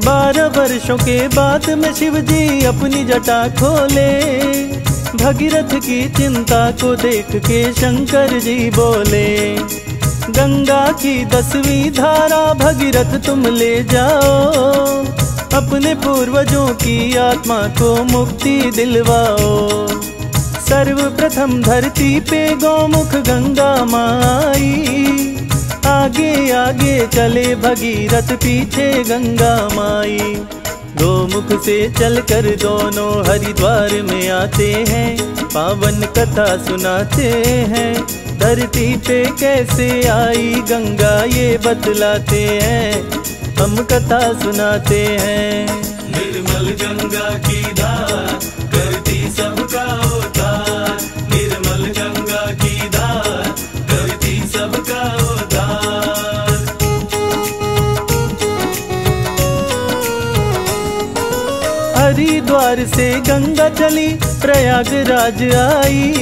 [SPEAKER 3] बारह वर्षों के बाद में शिव जी अपनी जटा खोले। भगीरथ की चिंता को देख के शंकर जी बोले, गंगा की दसवीं धारा भगीरथ तुम ले जाओ। अपने पूर्वजों की आत्मा को मुक्ति दिलवाओ। सर्वप्रथम धरती पे गौमुख गंगा माई। आगे आगे चले भगीरथ पीछे गंगा माई। गोमुख से चलकर दोनों हरिद्वार में आते हैं, पावन कथा सुनाते हैं। धरती पे कैसे आई गंगा, ये बतलाते हैं। हम कथा सुनाते हैं।
[SPEAKER 6] निर्मल गंगा की धार करती सबका
[SPEAKER 3] हरिद्वार से गंगा चली, प्रयागराज आई।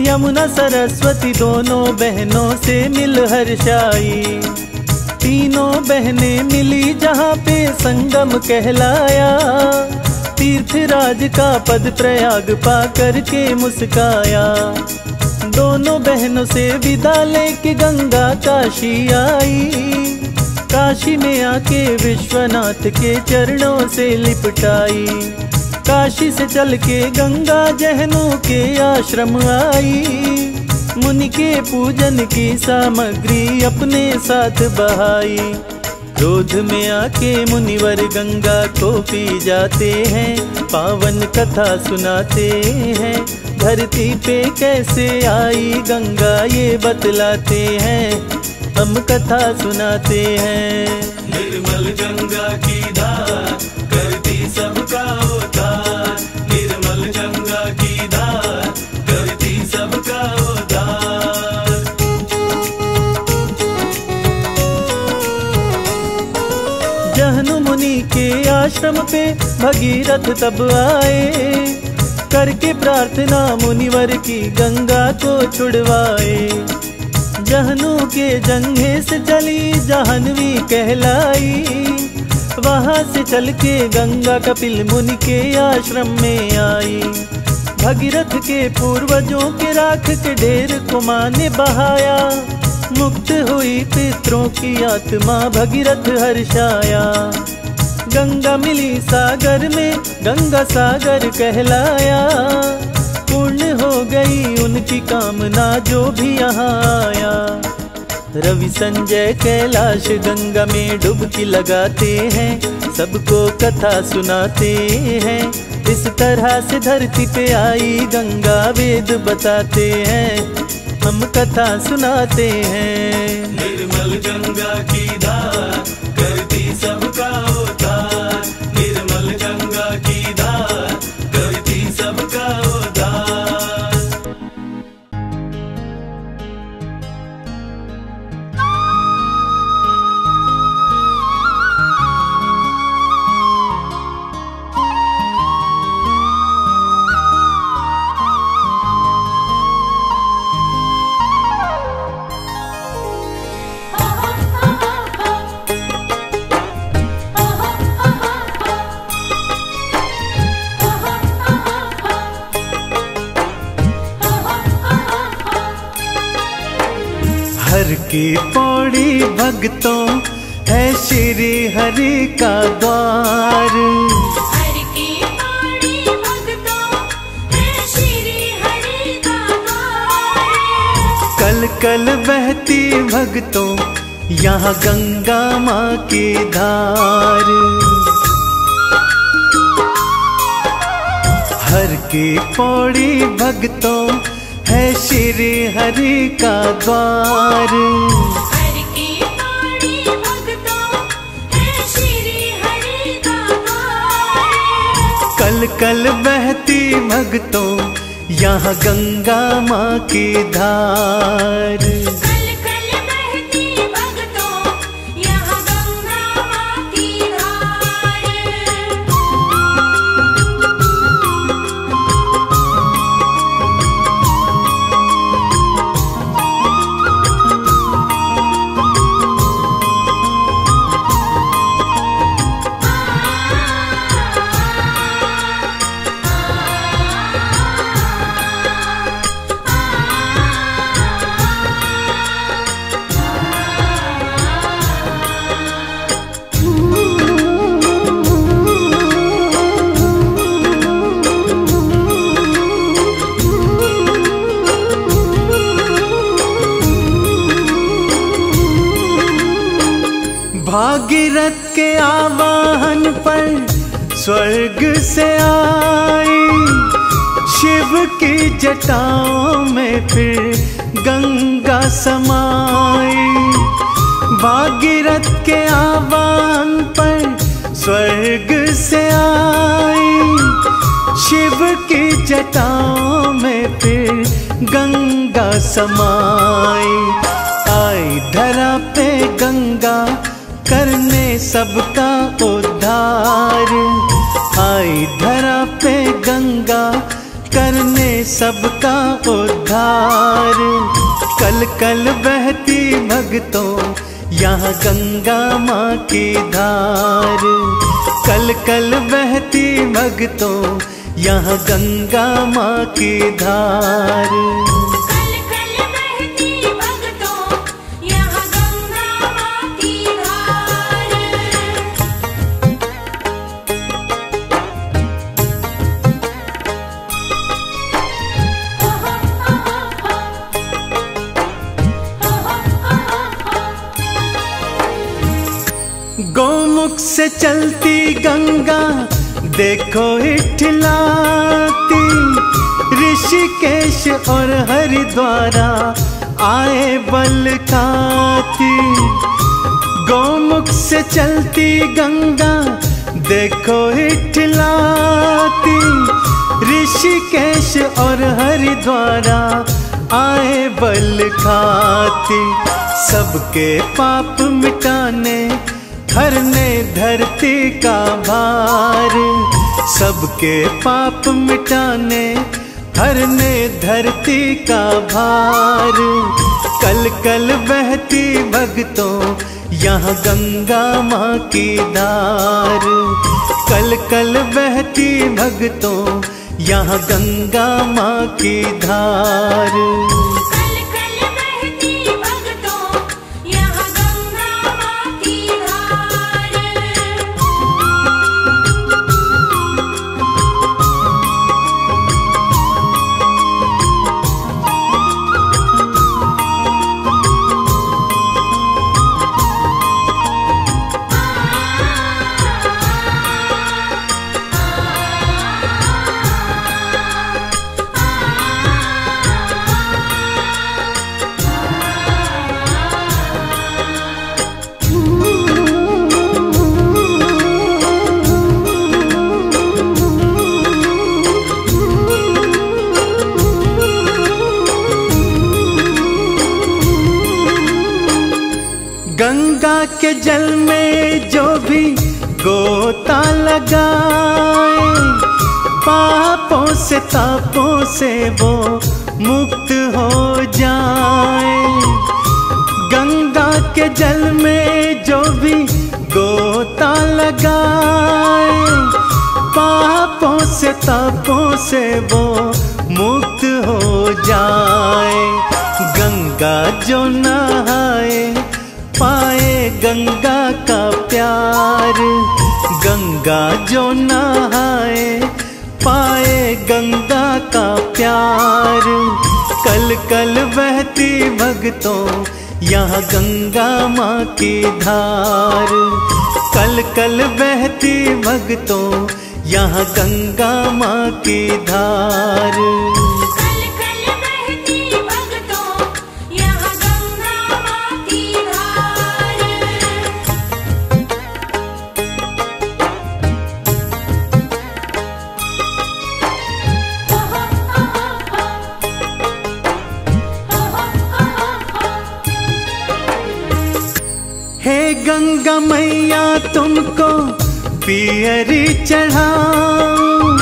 [SPEAKER 3] यमुना, सरस्वती दोनों बहनों से मिल हर्षाई तीनों बहनें मिली जहाँ पे संगम कहलाया। तीर्थराज का पद प्रयाग पा करके मुस्काया। दोनों बहनों से विदा लेके गंगा काशी आई। काशी में आके विश्वनाथ के चरणों से लिपटाई। काशी से चल के गंगा जहनों के आश्रम आई। मुनि के पूजन की सामग्री अपने साथ बहाई। क्रोध में आके मुनिवर गंगा को पी जाते हैं, पावन कथा सुनाते हैं। धरती पे कैसे आई गंगा ये बतलाते हैं। हम कथा सुनाते हैं।
[SPEAKER 6] निर्मल गंगा की धार करती सबका उद्धार। निर्मल गंगा की धार करती सबका उद्धार।
[SPEAKER 3] जहनु मुनि के आश्रम पे भगीरथ तब आए। करके प्रार्थना मुनिवर की गंगा को छुड़वाए। जहनु के जंघे से चली जहनवी कहलाई। वहाँ से चल के गंगा कपिल मुनि के आश्रम में आई। भगीरथ के पूर्वजों के राख के ढेर को ने बहाया। मुक्त हुई पितरों की आत्मा भगीरथ हर्षाया। गंगा मिली सागर में, गंगा सागर कहलाया। गई उनकी कामना जो भी यहाँ आया। रवि संजय कैलाश गंगा में डुबकी लगाते हैं, सबको कथा सुनाते हैं। इस तरह से धरती पे आई गंगा वेद बताते हैं, हम कथा सुनाते हैं।
[SPEAKER 6] निर्मल गंगा की की
[SPEAKER 7] पौड़ी भक्तों है श्री हरि का द्वार।
[SPEAKER 4] कल
[SPEAKER 1] कल बहती भगतों यहाँ गंगा माँ की धार। हर की पौड़ी भगतों है श्री हरि का द्वार। कल कल बहती भगतों यहाँ गंगा माँ की धार। स्वर्ग से आई, शिव की जटाओं में फिर गंगा समाई। भागीरथ के आह्वान पर स्वर्ग से आई, शिव की जटाओं में फिर गंगा समाई। आई धरा पे गंगा करने सबका उद्धार। आई धरा पे गंगा करने सबका उद्धार। कल कल बहती भगतों यहाँ गंगा माँ की धार। कल कल बहती भगतों यहाँ गंगा माँ की धार। चलती गंगा, देखो इठलाती ऋषिकेश और हरिद्वारा आए बल खाती गौमुख से चलती गंगा, देखो इठलाती ऋषिकेश और हरिद्वारा आए बल खाती सबके पाप मिटाने हरने धरती का भार, सबके पाप मिटाने हरने धरती का भार। कल कल बहती भक्तों, यहाँ गंगा माँ की धार। कल कल बहती भक्तों, यहाँ गंगा माँ की धार। जल में जो भी गोता लगाए, पापों से, तापों से वो मुक्त हो जाए। गंगा के जल में जो भी गोता लगाए, पापों से, तापों से वो मुक्त हो जाए। गंगा जो नहाए गंगा जो नहाए, पाए गंगा का प्यार। कल कल बहती भक्तों, यहाँ गंगा माँ की धार। कल कल बहती भक्तों, यहाँ गंगा माँ की धार।
[SPEAKER 3] गंगा
[SPEAKER 1] मैया तुमको पियरी चढ़ाऊं।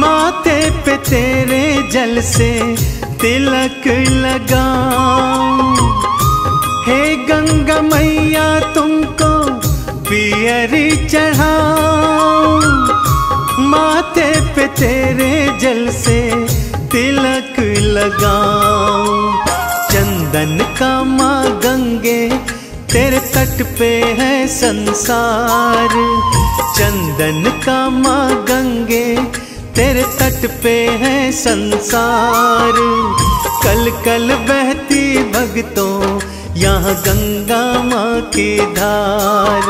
[SPEAKER 1] माथे पे तेरे जल से तिलक लगाऊँ। हे गंगा मैया तुमको पियरी चढ़ाऊं। माथे पे तेरे जल से तिलक लगाऊँ। चंदन का माँ गंगे तेरे तट पे है संसार। चंदन का माँ गंगे तेरे तट पे है संसार। कल कल बहती भगतों यहाँ गंगा माँ की धार।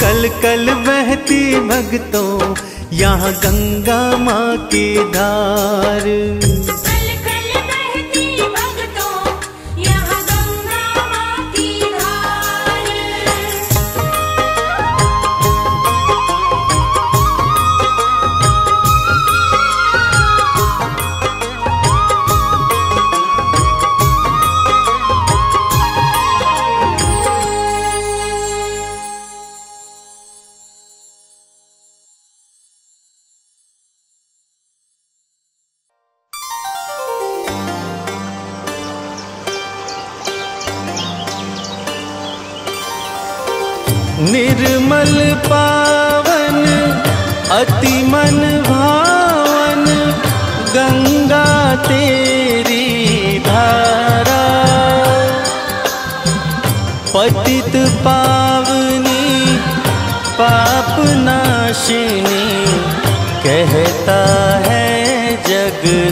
[SPEAKER 3] कल कल बहती भक्तों यहाँ गंगा माँ के धार।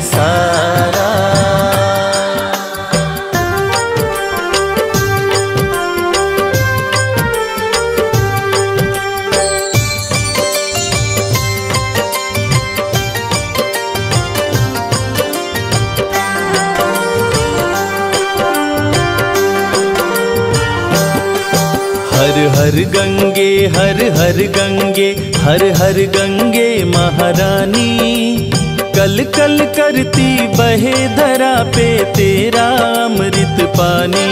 [SPEAKER 1] सारा। हर हर गंगे हर हर गंगे हर हर गंगे महारानी। कल करती बहे धरा पे तेरा अमृत पानी।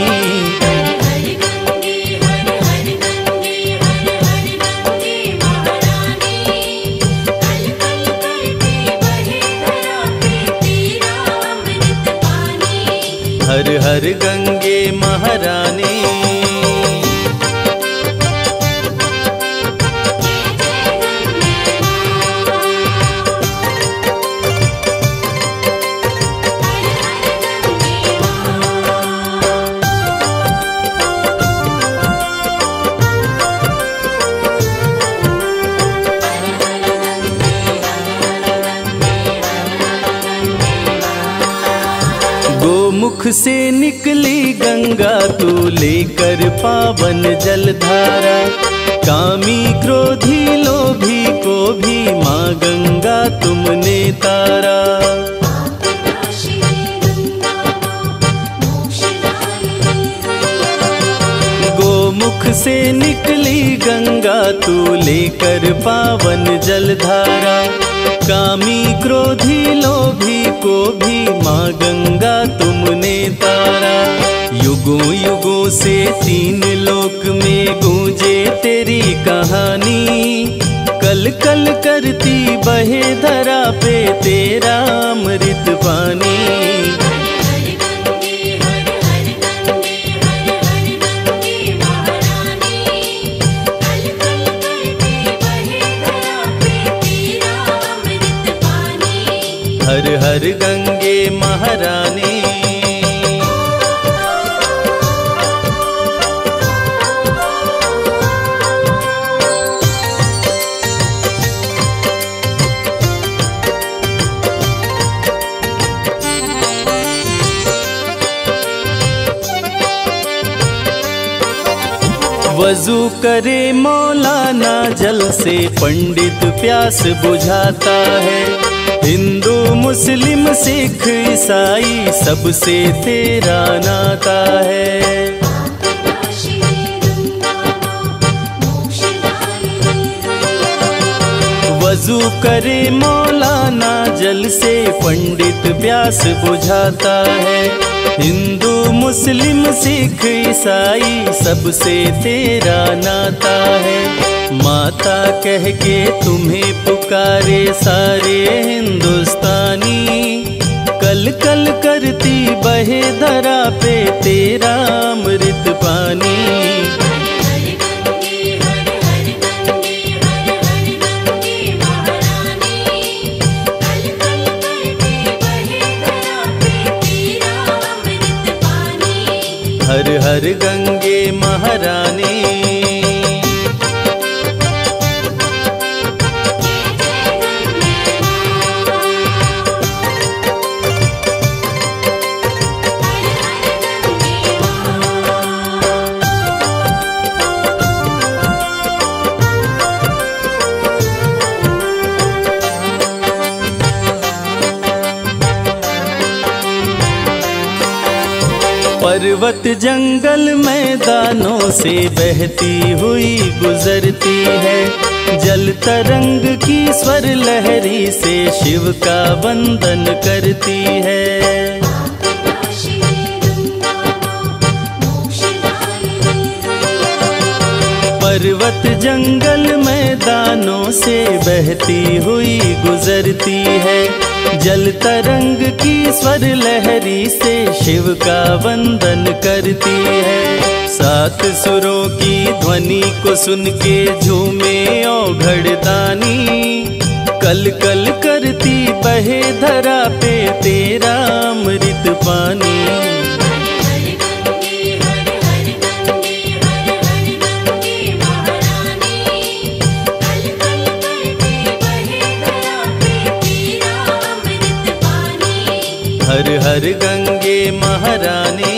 [SPEAKER 3] हर हर गंगे महारानी
[SPEAKER 1] गोमुख से निकली गंगा तू लेकर पावन जलधारा। कामी क्रोधी लोभी को भी माँ गंगा तुमने तारा। गोमुख से निकली गंगा तू लेकर पावन जलधारा। कामी क्रोधी लोभी को भी माँ गंगा तुमने तारा। युगों युगों से तीन लोक में गूंजे तेरी कहानी। कल कल करती बहे धरा पे तेरा अमृत पानी।
[SPEAKER 3] हर हर गंगे हर वज़ू करे मौलाना जल से पंडित प्यास बुझाता है। हिंदू, मुस्लिम, सिख, ईसाई सबसे तेरा नाता है। वज़ू करे मौलाना जल से पंडित प्यास बुझाता है। हिंदू मुस्लिम सिख ईसाई सबसे तेरा नाता है। माता कह के तुम्हें पुकारे सारे हिंदुस्तानी। कल कल करती बहे धरा पे तेरा अमृत पानी। हर हर गंगे महारानी। पर्वत जंगल मैदानों से बहती हुई गुजरती है। जल तरंग की स्वर लहरी से शिव का वंदन करती है। पर्वत जंगल मैदानों से बहती हुई गुजरती है। जल तरंग की स्वर लहरी से शिव का वंदन करती है। सात सुरों की ध्वनि को सुन के झूमे घड़दानी। कल कल करती बहे धरा पे तेरा अमृत पानी। हर गंगे महारानी।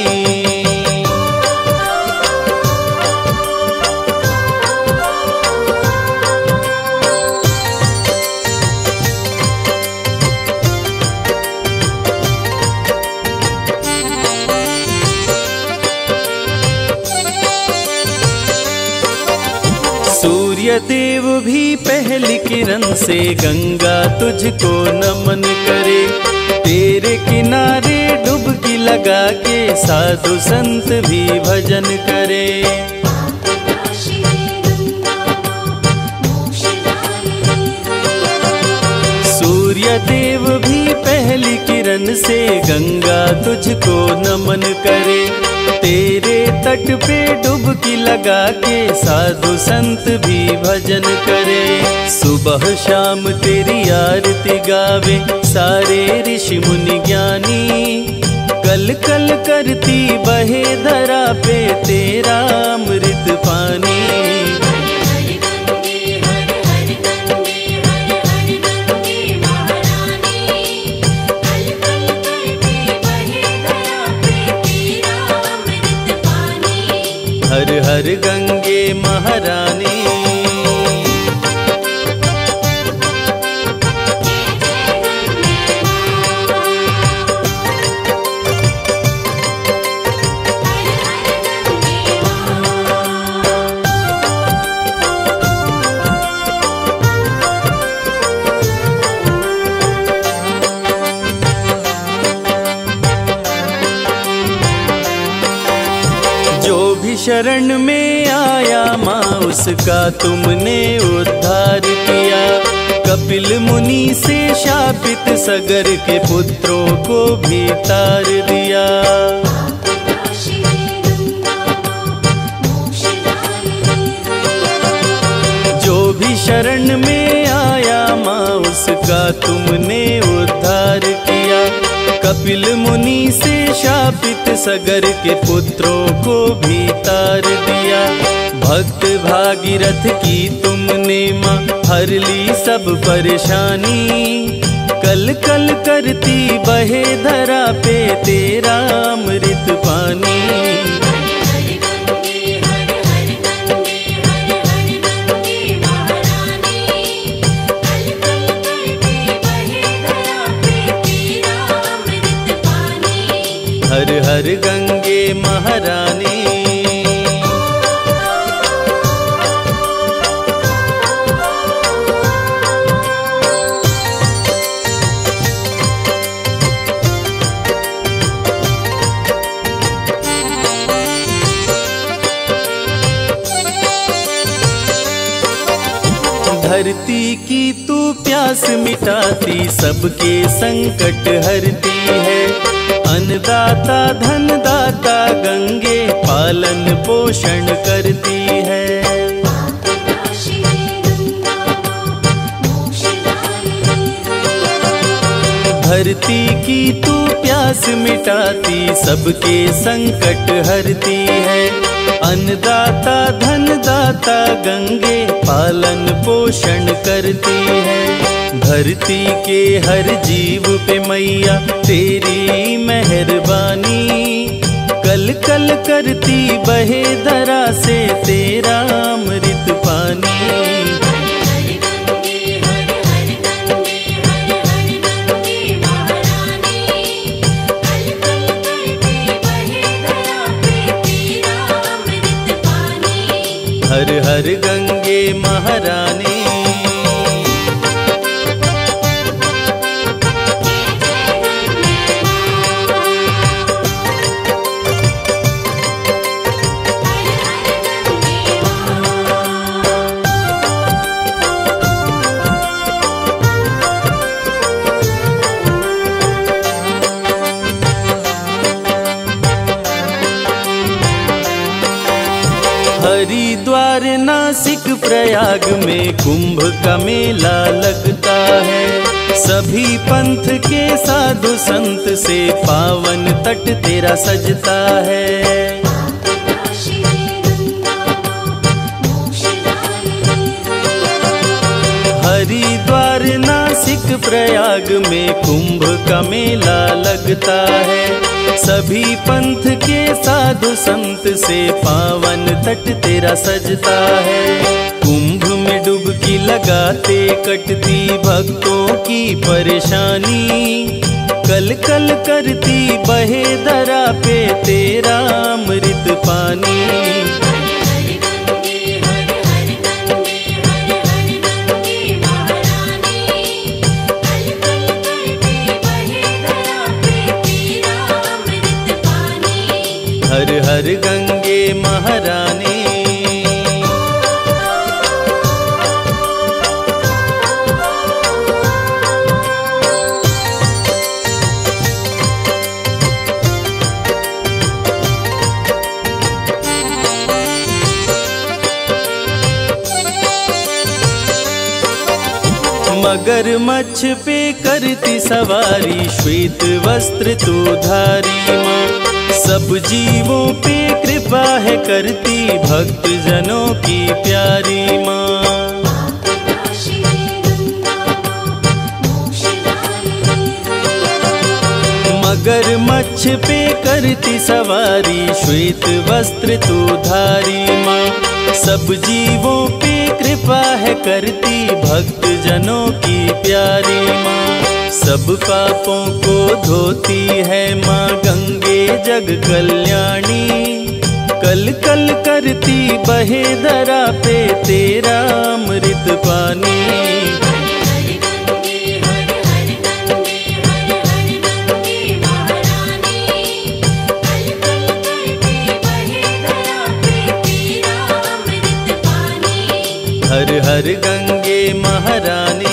[SPEAKER 3] देव भी पहली किरण से गंगा तुझको नमन करे। तेरे किनारे लगा के साधु संत भी भजन करे। सूर्य देव भी पहली किरण से गंगा तुझको नमन करे। तेरे तट पे डुबकी लगा के साधु संत भी भजन करे। सुबह शाम तेरी आरती गावे, सारे ऋषि मुनि ज्ञानी। कल कल करती बहे धरा पे तेरा अमृत पानी। हर हर गंगे महारानी शरण में आया माँ, उसका तुमने उद्धार किया। कपिल मुनि से शापित सगर के पुत्रों को भी तार दिया। जो भी शरण में आया माँ, उसका तुमने उद्धार किया कपिल मुनि से शापित सगर के पुत्रों को भी तार दिया। भक्त भागीरथ की तुमने माँ हर ली सब परेशानी। कल कल करती बहे धरा पे तेरा अमृत पानी। महारानी। धरती की तू प्यास मिटाती सबके संकट हरती है। अन्नदाता, धनदाता, गंगे पालन पोषण करती है। धरती की तू प्यास मिटाती, सबके संकट हरती है। अन्नदाता, धनदाता, गंगे पालन पोषण करती है। धरती के हर जीव पे मैया, तेरी मेहरबानी। कल कल करती बहे धरा से तेरा अमृत पानी। हर हर गंगे महारानी प्रयाग में कुंभ का मेला लगता है। सभी पंथ के साधु संत से पावन तट तेरा सजता है। प्रयाग में कुंभ का मेला लगता है। सभी पंथ के साधु संत से पावन तट तेरा सजता है। कुंभ में डुबकी लगाते कटती भक्तों की परेशानी। कल कल करती बहे दरा पे तेरा अमृत पानी। मगर मच्छ पे करती सवारी, श्वेत वस्त्र तो धारी माँ। सब जीवों पे कृपा है करती भक्त जनों की प्यारी माँ। मगर मच्छ पे करती सवारी, श्वेत वस्त्र तो धारी माँ। सब जीवों पे कृपा है करती भक्त जनों की प्यारी माँ। सब पापों को धोती है माँ गंगे जग कल्याणी। कल कल करती बहे दरा पे तेरा अमृत पानी। हर गंगे महारानी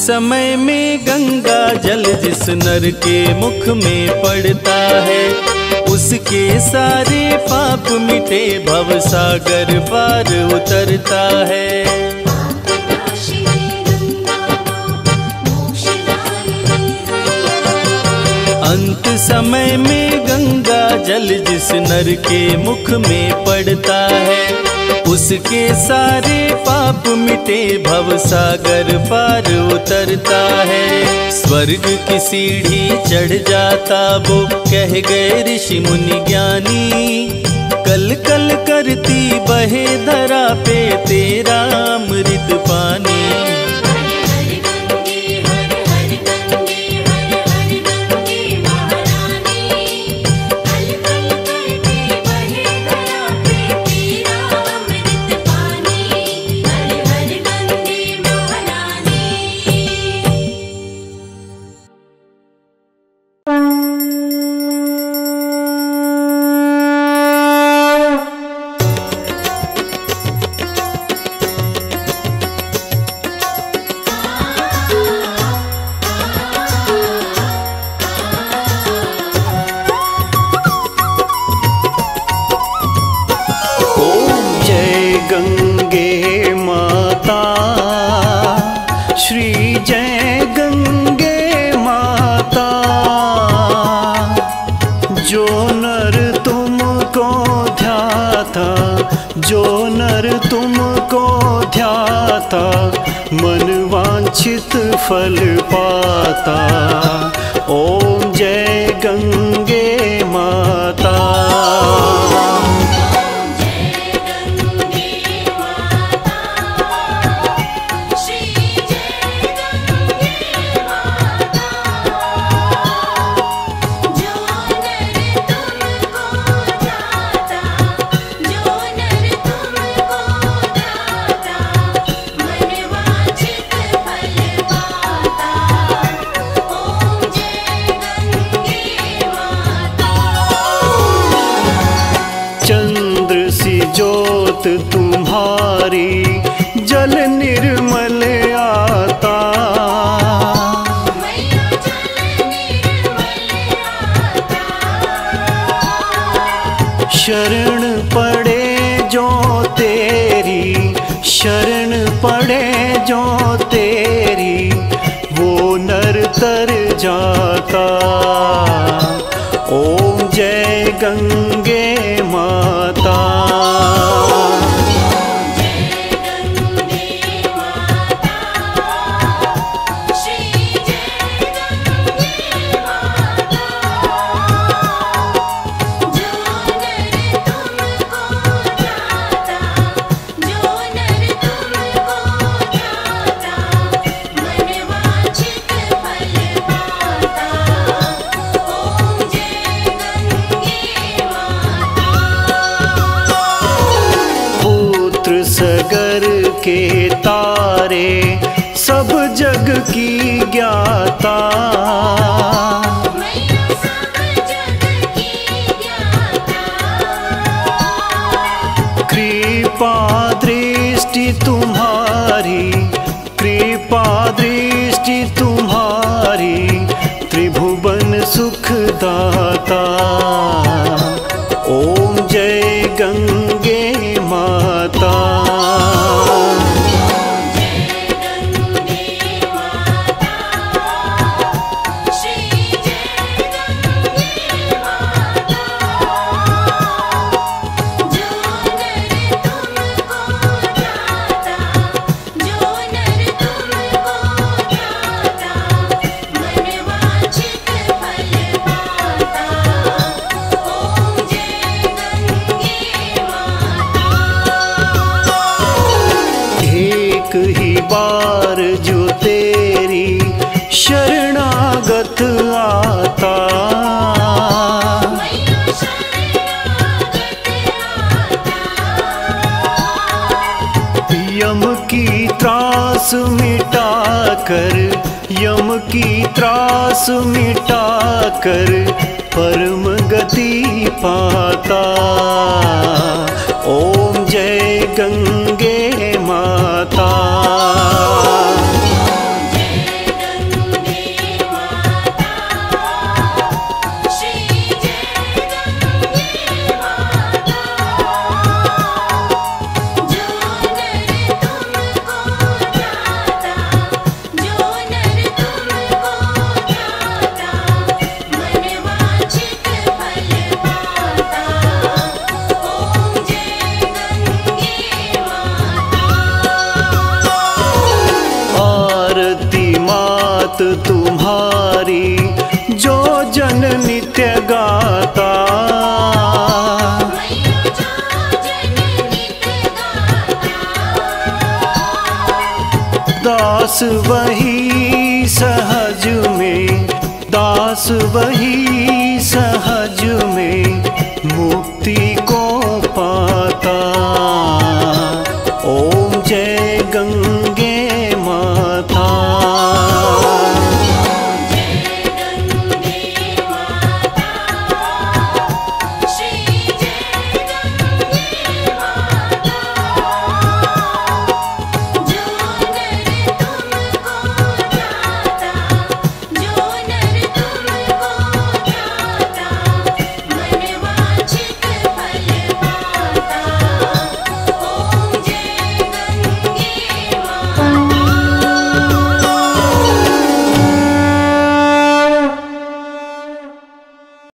[SPEAKER 3] समय में गंगा जल जिस नर के मुख में पड़ता है, उसके सारे पाप मिटे भव सागर पार उतरता है। अंत समय में गंगा जल जिस नर के मुख में पड़ता है उसके सारे पाप मिटे भव सागर पार उतरता है। स्वर्ग की सीढ़ी चढ़ जाता वो, कह गए ऋषि मुनि ज्ञानी, कल कल करती बहे धरा पे तेरा अमृत पानी।
[SPEAKER 4] फल पाता। ओम जय गंगा।